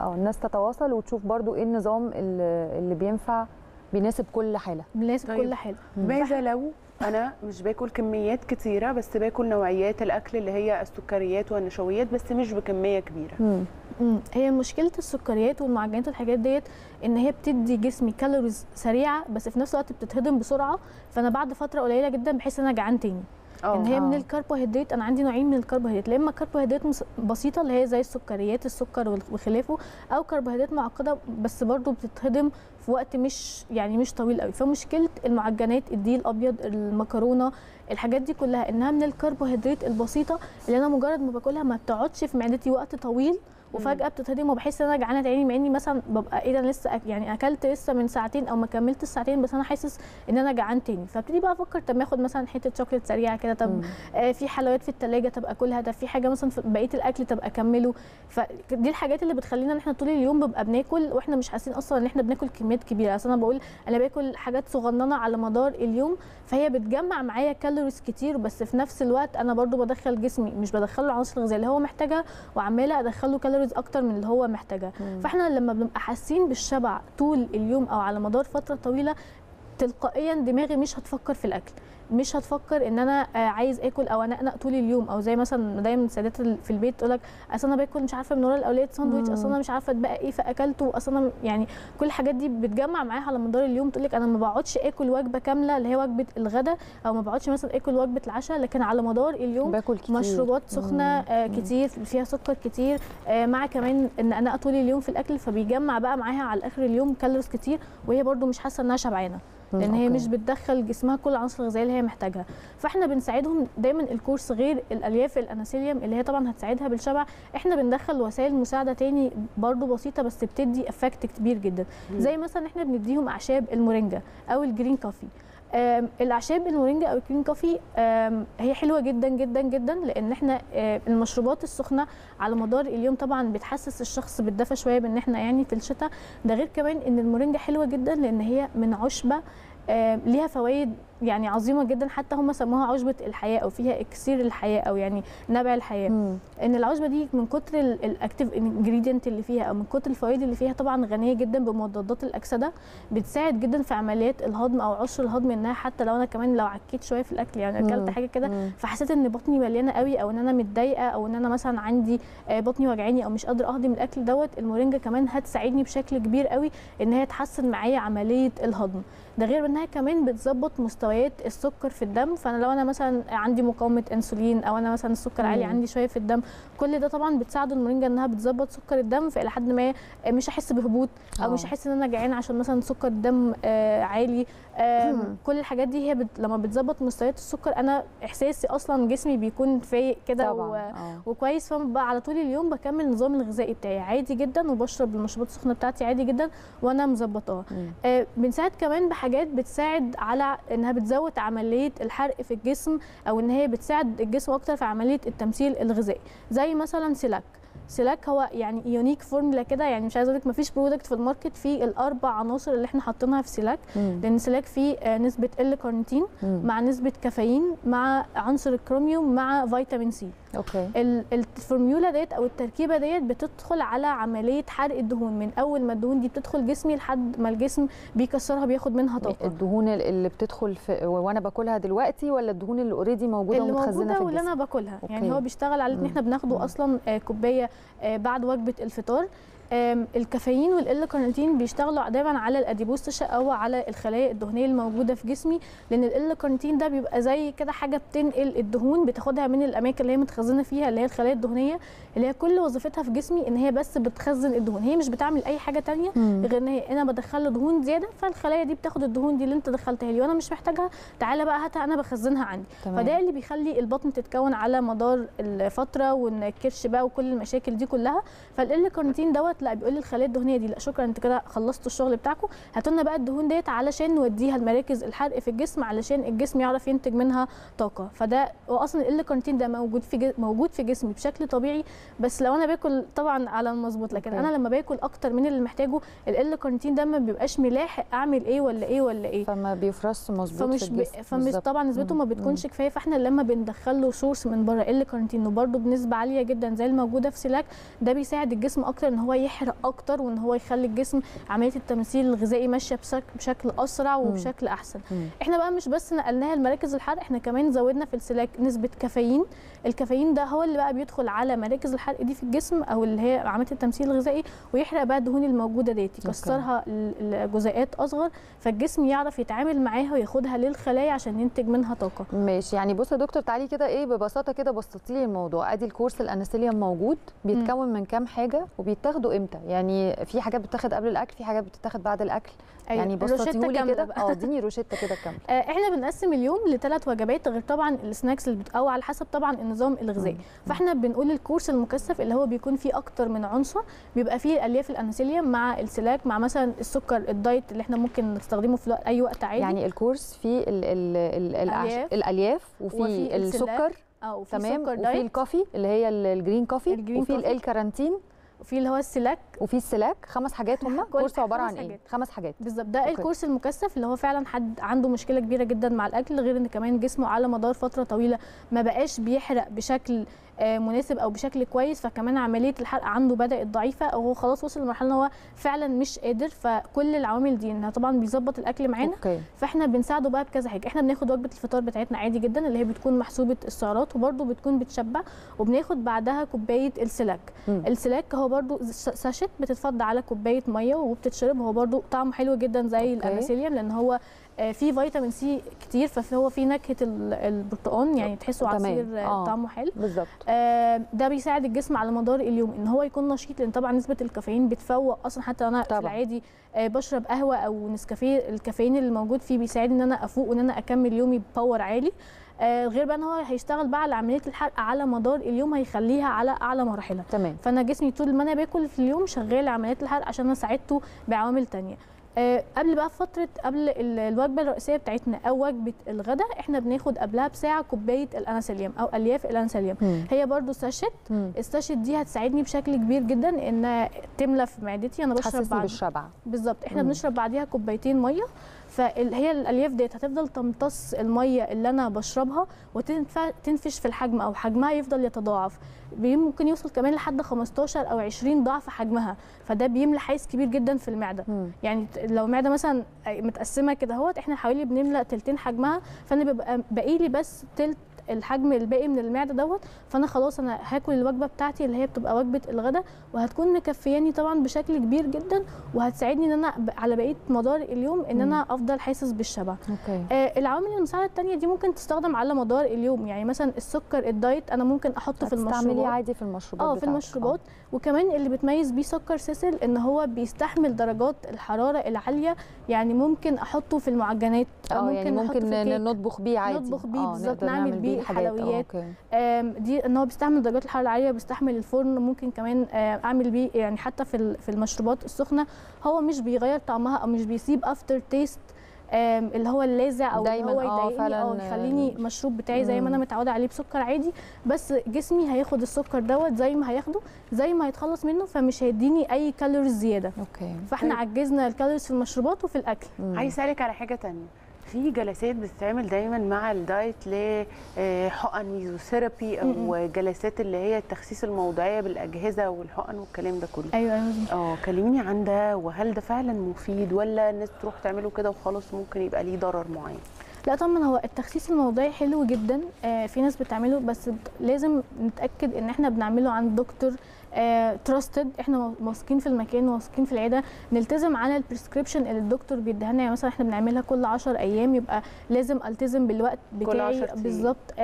آه الناس تتواصل وتشوف برضو إيه النظام اللي بينفع بيناسب كل حالة بنناسب طيب. كل حاجة ماذا لو أنا مش باكل كميات كتيرة بس باكل نوعيات الأكل اللي هي السكريات والنشويات بس مش بكمية كبيرة مم. مم. هي مشكلة السكريات والمعجنات والحاجات ديت إن هي بتدي جسمي calories سريعة بس في نفس الوقت بتتهضم بسرعة فأنا بعد فترة قليلة جدا بحس إن أنا جعان تاني إن هي من آه. الكربوهيدرات. أنا عندي نوعين من الكربوهيدرات يا إما كربوهيدرات بسيطة اللي هي زي السكريات السكر وخلافه أو كربوهيدرات معقدة بس برضو بتتهضم في وقت مش يعني مش طويل قوي. فمشكلة المعجنات الدقيق الأبيض المكرونة الحاجات دي كلها إنها من الكربوهيدرات البسيطة اللي أنا مجرد ما باكلها ما بتقعدش في معدتي وقت طويل. وفجأة بتتهضم وبحس إن أنا جعانة تاني مع إني مثلا ببقى إيه ده لسه أك- يعني أكلت لسه من ساعتين أو ما كملت الساعتين بس أنا حاسس إن أنا جعان تاني. فابتدي بقى أفكر طب ما آخد مثلا حتة شوكليت سريعة كده طب. آه في حلويات في التلاجة طب أكلها طب في حاجة مثلا في بقية الأكل طب أكمله. فدي الحاجات اللي بتخلينا إن إحنا طول اليوم بنبقى بناكل وإحنا مش حاسين أصلا إن إحنا بناكل كميه بكميات كبيرة. أصل أنا بقول أنا باكل حاجات صغننة على مدار اليوم فهي بتجمع معايا calories كتير بس في نفس الوقت أنا برضو بدخل جسمي مش بدخله العناصر الغذائيه اللي هو محتاجها وعمالة أدخله calories أكتر من اللي هو محتاجها. فإحنا لما بنبقى حاسين بالشبع طول اليوم أو على مدار فترة طويلة تلقائيا دماغي مش هتفكر في الأكل. مش هتفكر ان أنا آه، عايز اكل أو انقنق طول اليوم. أو زي مثلا دايما السيدات ال- في البيت تقول لك أصل أنا باكل مش عارفة من ورا الأولاد ساندويتش أصل أنا مش عارفة اتبقى إيه فأكلته أصل أنا يعني كل الحاجات دي بتجمع معاها على مدار اليوم. تقول لك أنا ما بقعدش آكل وجبة كاملة اللي هي وجبة الغداء أو ما بقعدش مثلا آكل وجبة العشاء لكن على مدار اليوم باكل كتير. مشروبات سخنة آه كتير فيها سكر كتير آه مع كمان ان أنا طول اليوم في الأكل فبيجمع بقى معاها على آخر اليوم calories كتير وهي برده مش حاسة إنها شبعانة. لأن هي okay. مش بتدخل جسمها كل العناصر الغذائية اللي هي محتاجها. فإحنا بنساعدهم دايما الكورس غير الألياف الأناسيليوم اللي هي طبعا هتساعدها بالشبع. إحنا بندخل وسائل مساعدة تاني برضو بسيطة بس بتدي effect كبير جدا. زي مثلا إحنا بنديهم أعشاب المورينجا أو ال green coffee الاعشاب المورينجا أو ال green coffee هي حلوة جدا جدا جدا لأن إحنا المشروبات السخنة على مدار اليوم طبعا بتحسس الشخص بالدفى شوية بإن إحنا يعني في الشتاء. ده غير كمان إن المورينجا حلوة جدا لأن هي من عشبة ليها فوائد يعني عظيمة جدا حتى هم سموها عشبة الحياة أو فيها إكسير الحياة أو يعني نبع الحياة مم. إن العشبة دي من كتر ال active ingredient اللي فيها أو من كتر الفوائد اللي فيها طبعا غنية جدا بمضادات الأكسدة بتساعد جدا في عمليات الهضم أو عسر الهضم انها حتى لو أنا كمان لو عكيت شوية في الأكل يعني أكلت. حاجة كده. فحسيت إن بطني مليانة قوي أو إن أنا متضايقة أو إن أنا مثلا عندي آه، بطني وجعاني أو مش قادرة أهضم الأكل دوت المورينجا كمان هتساعدني بشكل كبير قوي إن هي تحسن معايا عملية الهضم ده غير إنها كمان بتظبط مستويات السكر في الدم فأنا لو أنا مثلا عندي مقاومة إنسولين أو أنا مثلا السكر عالي. عندي شوية في الدم كل ده طبعا بتساعد المورينجا إنها بتظبط سكر الدم فالى حد ما مش هحس بهبوط أو آه. مش هحس إن أنا جعان عشان مثلا سكر الدم آه، عالي. كل الحاجات دي هي بت... لما بتظبط مستويات السكر أنا إحساسي أصلا جسمي بيكون فايق كده و... آه. وكويس فبقى على طول اليوم بكمل النظام الغذائي بتاعي عادي جدا وبشرب المشروبات السخنة بتاعتي عادي جدا وأنا مظبطاها مم. آه بنساعد كمان بحاجات بتساعد على إنها بتزود عملية الحرق في الجسم أو إن هي بتساعد الجسم أكتر في عملية التمثيل الغذائي زي مثلا سيلاك سيلاك هو يعني unique formula كده يعني مش عايزة أقول لك مفيش product في ال market فيه الأربع عناصر اللي إحنا حاطينها في سيلاك مم. لأن سيلاك فيه آه، نسبة ال L-carnitine مم. مع نسبة كافيين مع عنصر الكروميوم مع فيتامين سي okay ال- الفورميولا ديت أو التركيبة ديت بتدخل على عملية حرق الدهون من أول ما الدهون دي بتدخل جسمي لحد ما الجسم بيكسرها بياخد منها طاقة الدهون اللي بتدخل في وأنا باكلها دلوقتي ولا الدهون اللي already موجودة اللي ومتخزنة موجودة في واللي الجسم أنا باكلها okay. يعني هو بيشتغل على إن. إحنا بناخده. أصلا آه، كوباية بعد وجبة الفطار. الكافيين وال L-carnitine بيشتغلوا دايما على ال adipose tissue أو على الخلايا الدهنية الموجودة في جسمي لأن ال L-carnitine ده بيبقى زي كده حاجة بتنقل الدهون بتاخدها من الأماكن اللي هي متخزنة فيها اللي هي الخلايا الدهنية اللي هي كل وظيفتها في جسمي إن هي بس بتخزن الدهون هي مش بتعمل أي حاجة مم. غير إن هي أنا بدخل له دهون زيادة فالخلايا دي بتاخد الدهون دي اللي أنت دخلتها لي وأنا مش محتاجها تعالى بقى هاتها أنا بخزنها عندي تمام. فده اللي بيخلي البطن تتكون على مدار الفترة وان الكرش بقى وكل المشاكل دي كلها فال كارنيتين دوت لا بيقول للخلايا الدهنية دي لا شكرا انت كده خلصتوا الشغل بتاعكم هاتوا لنا بقى الدهون ديت علشان نوديها لمراكز الحرق في الجسم علشان الجسم يعرف ينتج منها طاقة فده واصلا ال كارنيتين ده موجود في موجود في جسمي بشكل طبيعي بس لو أنا باكل طبعا على المظبوط لكن. أنا لما باكل أكتر من اللي محتاجه ال L-carnitine ده ما بيبقاش ملاحق أعمل إيه ولا إيه ولا إيه فما بيفرش مظبوط فمش في. الجسم فمش. طبعا نسبته ما. بتكونش كفاية فإحنا لما بندخل له source من بره ال L-carnitine وبرده بنسبة عالية جدا زي الموجودة في سيلاك ده بيساعد الجسم أكتر إن هو يحرق أكتر وإن هو يخلي الجسم عملية التمثيل الغذائي ماشية بشك- بشكل أسرع وبشكل أحسن. مم. إحنا بقى مش بس نقلناها لمراكز الحرق إحنا كمان زودنا في السيلاك نسبة كافيين. الكافيين ده هو اللي بقى بيدخل على مراكز الحرق دي في الجسم أو اللي هي عملية التمثيل الغذائي ويحرق بقى الدهون الموجودة ديت يكسرها لجزيئات أصغر فالجسم يعرف يتعامل معاها وياخدها للخلايا عشان ينتج منها طاقة. ماشي. يعني بص يا دكتور تعالي كده إيه ببساطة كده بسطتي لي الموضوع. أدي الكورس الأنستيليوم موجود بيتكون من كام حاجة وبيتاخدوا إمتى؟ يعني في حاجات بتتاخد قبل الأكل في حاجات بتتاخد بعد الأكل. أيوة، يعني الروشتة بسطتيه لي كاملة كده. آه اديني روشتة كده كاملة. *laughs* آه، إحنا بنقسم اليوم لثلاث وجبات غير طبعا السناكس اللي بت... أو على حسب طبعا النظام الغذائي. فاحنا بنقول الكورس المكثف اللي هو بيكون فيه أكتر من عنصر بيبقى فيه الألياف الانسيليوم مع السلاك مع مثلا السكر الدايت اللي إحنا ممكن نستخدمه في أي وقت عادي. يعني الكورس فيه ال ال ال الألياف. الألياف وفي وفي السكر تمام؟ وفي دايت. الكوفي اللي هي ال- الجرين كوفي الجرين وفي. الكارانتين. وفي اللي هو السلاك. وفي السلاك خمس حاجات هم *laughs* كورس عبارة عن إيه. خمس حاجات. بالظبط. ده أوكي. الكورس المكثف اللي هو فعلا حد عنده مشكلة كبيرة جدا مع الأكل غير إن كمان جسمه على مدار فترة طويلة ما بقاش بيحرق بشكل مناسب أو بشكل كويس فكمان عملية الحرق عنده بدأت ضعيفة أو هو خلاص وصل لمرحلة إن هو فعلا مش قادر فكل العوامل دي إنها طبعا بيظبط الأكل معانا فإحنا بنساعده بقى بكذا حاجة إحنا بناخد وجبة الفطار بتاعتنا عادي جدا اللي هي بتكون محسوبة السعرات وبرده بتكون بتشبع وبناخد بعدها كوباية السلاك. السلاك هو برده sachet بتتفضى على كوباية مية وبتتشرب هو برده طعمه حلو جدا زي أوكي. الاناسيليوم لأن هو آه، فيه فيتامين سي كتير فهو فيه نكهة ال- البرتقال يعني تحسه. عصير آه، آه. طعمه حلو بالظبط آه، ده بيساعد الجسم على مدار اليوم إن هو يكون نشيط لأن طبعا نسبة الكافيين بتفوق أصلا حتى أنا طبعاً. في العادي آه، بشرب قهوة أو نسكافيه الكافيين اللي موجود فيه بيساعدني إن أنا أفوق وإن أنا أكمل يومي ب power عالي آه، غير بقى إن هو هيشتغل بقى على عملية الحرق على مدار اليوم هيخليها على أعلى مراحلها تمام فأنا جسمي طول ما أنا باكل في اليوم شغال عمليات الحرق عشان أنا ساعدته بعوامل تانية آه، قبل بقى فترة قبل ال- الوجبة الرئيسية بتاعتنا أو وجبة الغداء إحنا بناخد قبلها بساعة كوباية الانسوليوم أو ألياف الانسوليوم مم. هي برضو ساشت. الساشت دي هتساعدني بشكل كبير جدا إن تملى في معدتي أنا بشرب بعد بالشبع بالظبط إحنا مم. بنشرب بعديها كوبايتين مية فهي الألياف ديت هتفضل تمتص المية اللي أنا بشربها وتنفش في الحجم أو حجمها يفضل يتضاعف ممكن يوصل كمان لحد 15 أو 20 ضعف حجمها فده بيملى حيز كبير جدا في المعدة مم. يعني لو المعده مثلا متقسمة كده أهوت إحنا حوالي بنملى تلتين حجمها فأنا بيبقى باقي لي بس تلت الحجم الباقي من المعدة دوت فأنا خلاص أنا هاكل الوجبة بتاعتي اللي هي بتبقى وجبة الغداء وهتكون مكفياني طبعا بشكل كبير جدا وهتساعدني إن أنا على بقية مدار اليوم إن أنا أفضل حاسس بالشبع okay آه العوامل المساعدة الثانية دي ممكن تستخدم على مدار اليوم يعني مثلا السكر ال diet أنا ممكن أحطه في المشروبات عادي في المشروبات آه في. المشروبات وكمان اللي بتميز بيه سكر سيسل إن هو بيستحمل درجات الحرارة العالية يعني ممكن أحطه في المعجنات يعني أحطه ممكن في كيك. نطبخ بيه عادي نطبخ بيه آه، بالظبط، نعمل بيه. آه، الحلويات. okay آم، دي إن هو بيستحمل درجات الحرارة العالية بيستحمل الفرن ممكن كمان آه، أعمل بيه يعني حتى في ال- في المشروبات السخنة هو مش بيغير طعمها أو مش بيسيب after taste اللي هو اللاذع أو اللي دايماً، هو آه، يضايقني أو يخليني المشروب بتاعي زي ما أنا. متعودة عليه بسكر عادي بس جسمي هياخد السكر دوت زي ما هياخده زي ما هيتخلص منه فمش هيديني أي calories زيادة okay فإحنا طيب. عجزنا ال calories في المشروبات وفي الأكل. عايز أسألك على حاجة تانية في جلسات بتتعمل دايما مع ال diet لحقن ميزوثيرابي أو جلسات اللي هي التخسيس الموضعيه بالأجهزة والحقن والكلام ده كله. أيوه مظبوط. آه كلميني عن ده وهل ده فعلا مفيد ولا الناس تروح تعمله كده وخلاص ممكن يبقى ليه ضرر معين؟ لا طبعا هو التخسيس الموضعي حلو جدا آه في ناس بتعمله بس لازم نتأكد إن إحنا بنعمله عند دكتور trusted إحنا واثقين في المكان واثقين في العيادة. نلتزم على ال prescription اللي الدكتور بيديها لنا. يعني مثلا إحنا بنعملها كل 10 أيام يبقى لازم التزم بالوقت بتاعي. 10 أيام. بالظبط.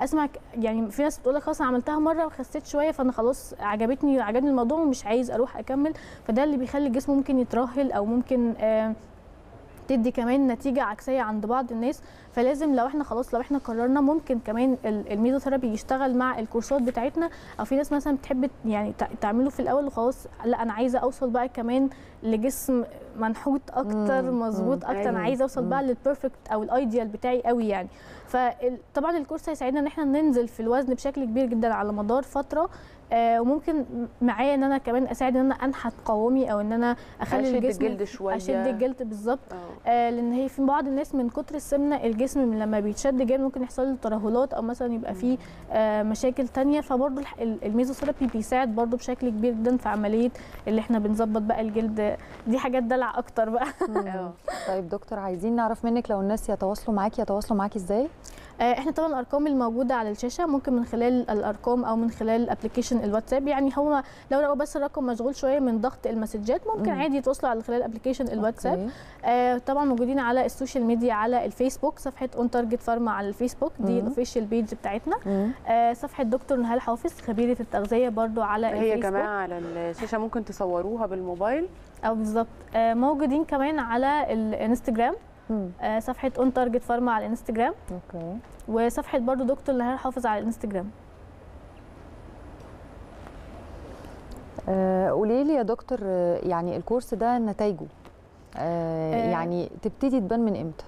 أسمع يعني في ناس بتقول لك خلاص عملتها مرة وخسيت شوية فأنا خلاص عجبتني عجبني الموضوع ومش عايز أروح أكمل. فده اللي بيخلي الجسم ممكن يترهل أو ممكن آم، تدي كمان نتيجة عكسية عند بعض الناس فلازم لو إحنا خلاص لو إحنا قررنا ممكن كمان ال- الميزوثيرابي يشتغل مع ال كورسات بتاعتنا أو في ناس مثلا بتحب يعني تع- تعمله في الأول وخلاص لأ أنا عايزة أوصل بقى كمان لجسم منحوت أكتر مظبوط أكتر أنا أيوة، عايزة أوصل بقى لل perfect أو ال ideal بتاعي قوي يعني. فطبعا ال course هيساعدنا إن إحنا ننزل في الوزن بشكل كبير جدا على مدار فترة وممكن معايا إن أنا كمان أساعد إن أنا أنحت قوامي أو إن أنا أخلي أشد الجسم الجلد شوية. أشد الجلد بالظبط. آه لأن هي في بعض الناس من كتر السمنة الجسم لما بيتشد جامد ممكن يحصل له ترهلات أو مثلا يبقى فيه آه مشاكل تانية. فبرضه الميزوثيرابي بيساعد برضه بشكل كبير جدا في عملية اللي إحنا بنظبط بقى الجلد. دي حاجات دلع أكتر بقى. *laughs* طيب دكتور عايزين نعرف منك لو الناس يتواصلوا معاكي يتواصلوا معاكي إزاي؟ آه، إحنا طبعا الأرقام الموجودة على الشاشة ممكن من خلال الأرقام أو من خلال application الواتساب يعني هو لو لقوا بس الرقم مشغول شوية من ضغط المسجات ممكن مم. عادي يتواصلوا على خلال application الواتساب. آه طبعا موجودين على ال social media على الفيسبوك صفحة On Target Pharma على الفيسبوك دي. ال official page بتاعتنا. آه صفحة دكتور نهال حافظ خبيرة التغذية برضو على هي الفيسبوك جماعة على الشاشة ممكن تصوروها بالموبايل أو بالظبط آه موجودين كمان على الانستجرام. آه صفحة On Target Pharma على الإنستجرام. okay. وصفحة برضو دكتور نهال حافظ على الإنستجرام. آه، قولي لي يا دكتور يعني الكورس ده نتائجه آه،. يعني تبتدي تبان من إمتى؟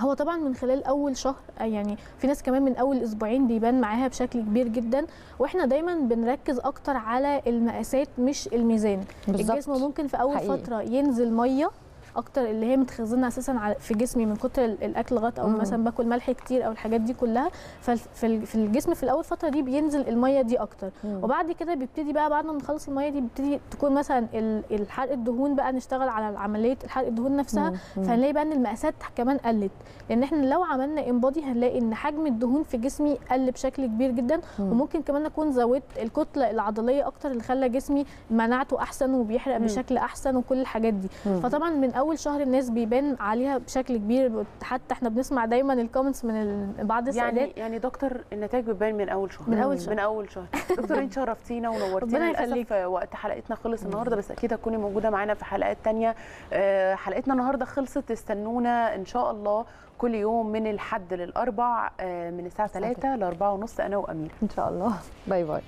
هو طبعا من خلال أول شهر يعني في ناس كمان من أول أسبوعين بيبان معاها بشكل كبير جدا. وإحنا دايما بنركز أكتر على المقاسات مش الميزان. بالظبط. الجسم ممكن في أول حقيقي. فترة ينزل مية أكتر اللي هي متخزنة أساسا في جسمي من كتر ال- الأكل غط أو مم. مثلا باكل ملح كتير أو الحاجات دي كلها ففي الجسم في الأول فترة دي بينزل المية دي أكتر مم. وبعد كده بيبتدي بقى بعد ما نخلص المية دي بيبتدي تكون مثلا ال- الحرق الدهون بقى نشتغل على عملية الحرق الدهون نفسها. فهنلاقي بقى إن المقاسات كمان قلت لأن إحنا لو عملنا انبادي هنلاقي إن حجم الدهون في جسمي قل بشكل كبير جدا مم. وممكن كمان أكون زودت الكتلة العضلية أكتر اللي خلى جسمي مناعته أحسن وبيحرق مم. بشكل أحسن وكل الحاجات دي مم. فطبعا من أول شهر الناس بيبان عليها بشكل كبير حتى إحنا بنسمع دايما الكومنتس من بعض السيدات يعني يعني دكتور النتائج بتبان من أول شهر. من أول شهر. من أول شهر. دكتور انت شرفتينا ونورتينا. ربنا للأسف. وقت حلقتنا خلص النهارده بس أكيد هتكوني موجودة معانا في حلقات تانية. آه، حلقتنا النهارده خلصت. استنونا إن شاء الله كل يوم من الحد للأربع آه، من الساعة 3 ل 4 ونص. أنا وأميرة. إن شاء الله. باي باي.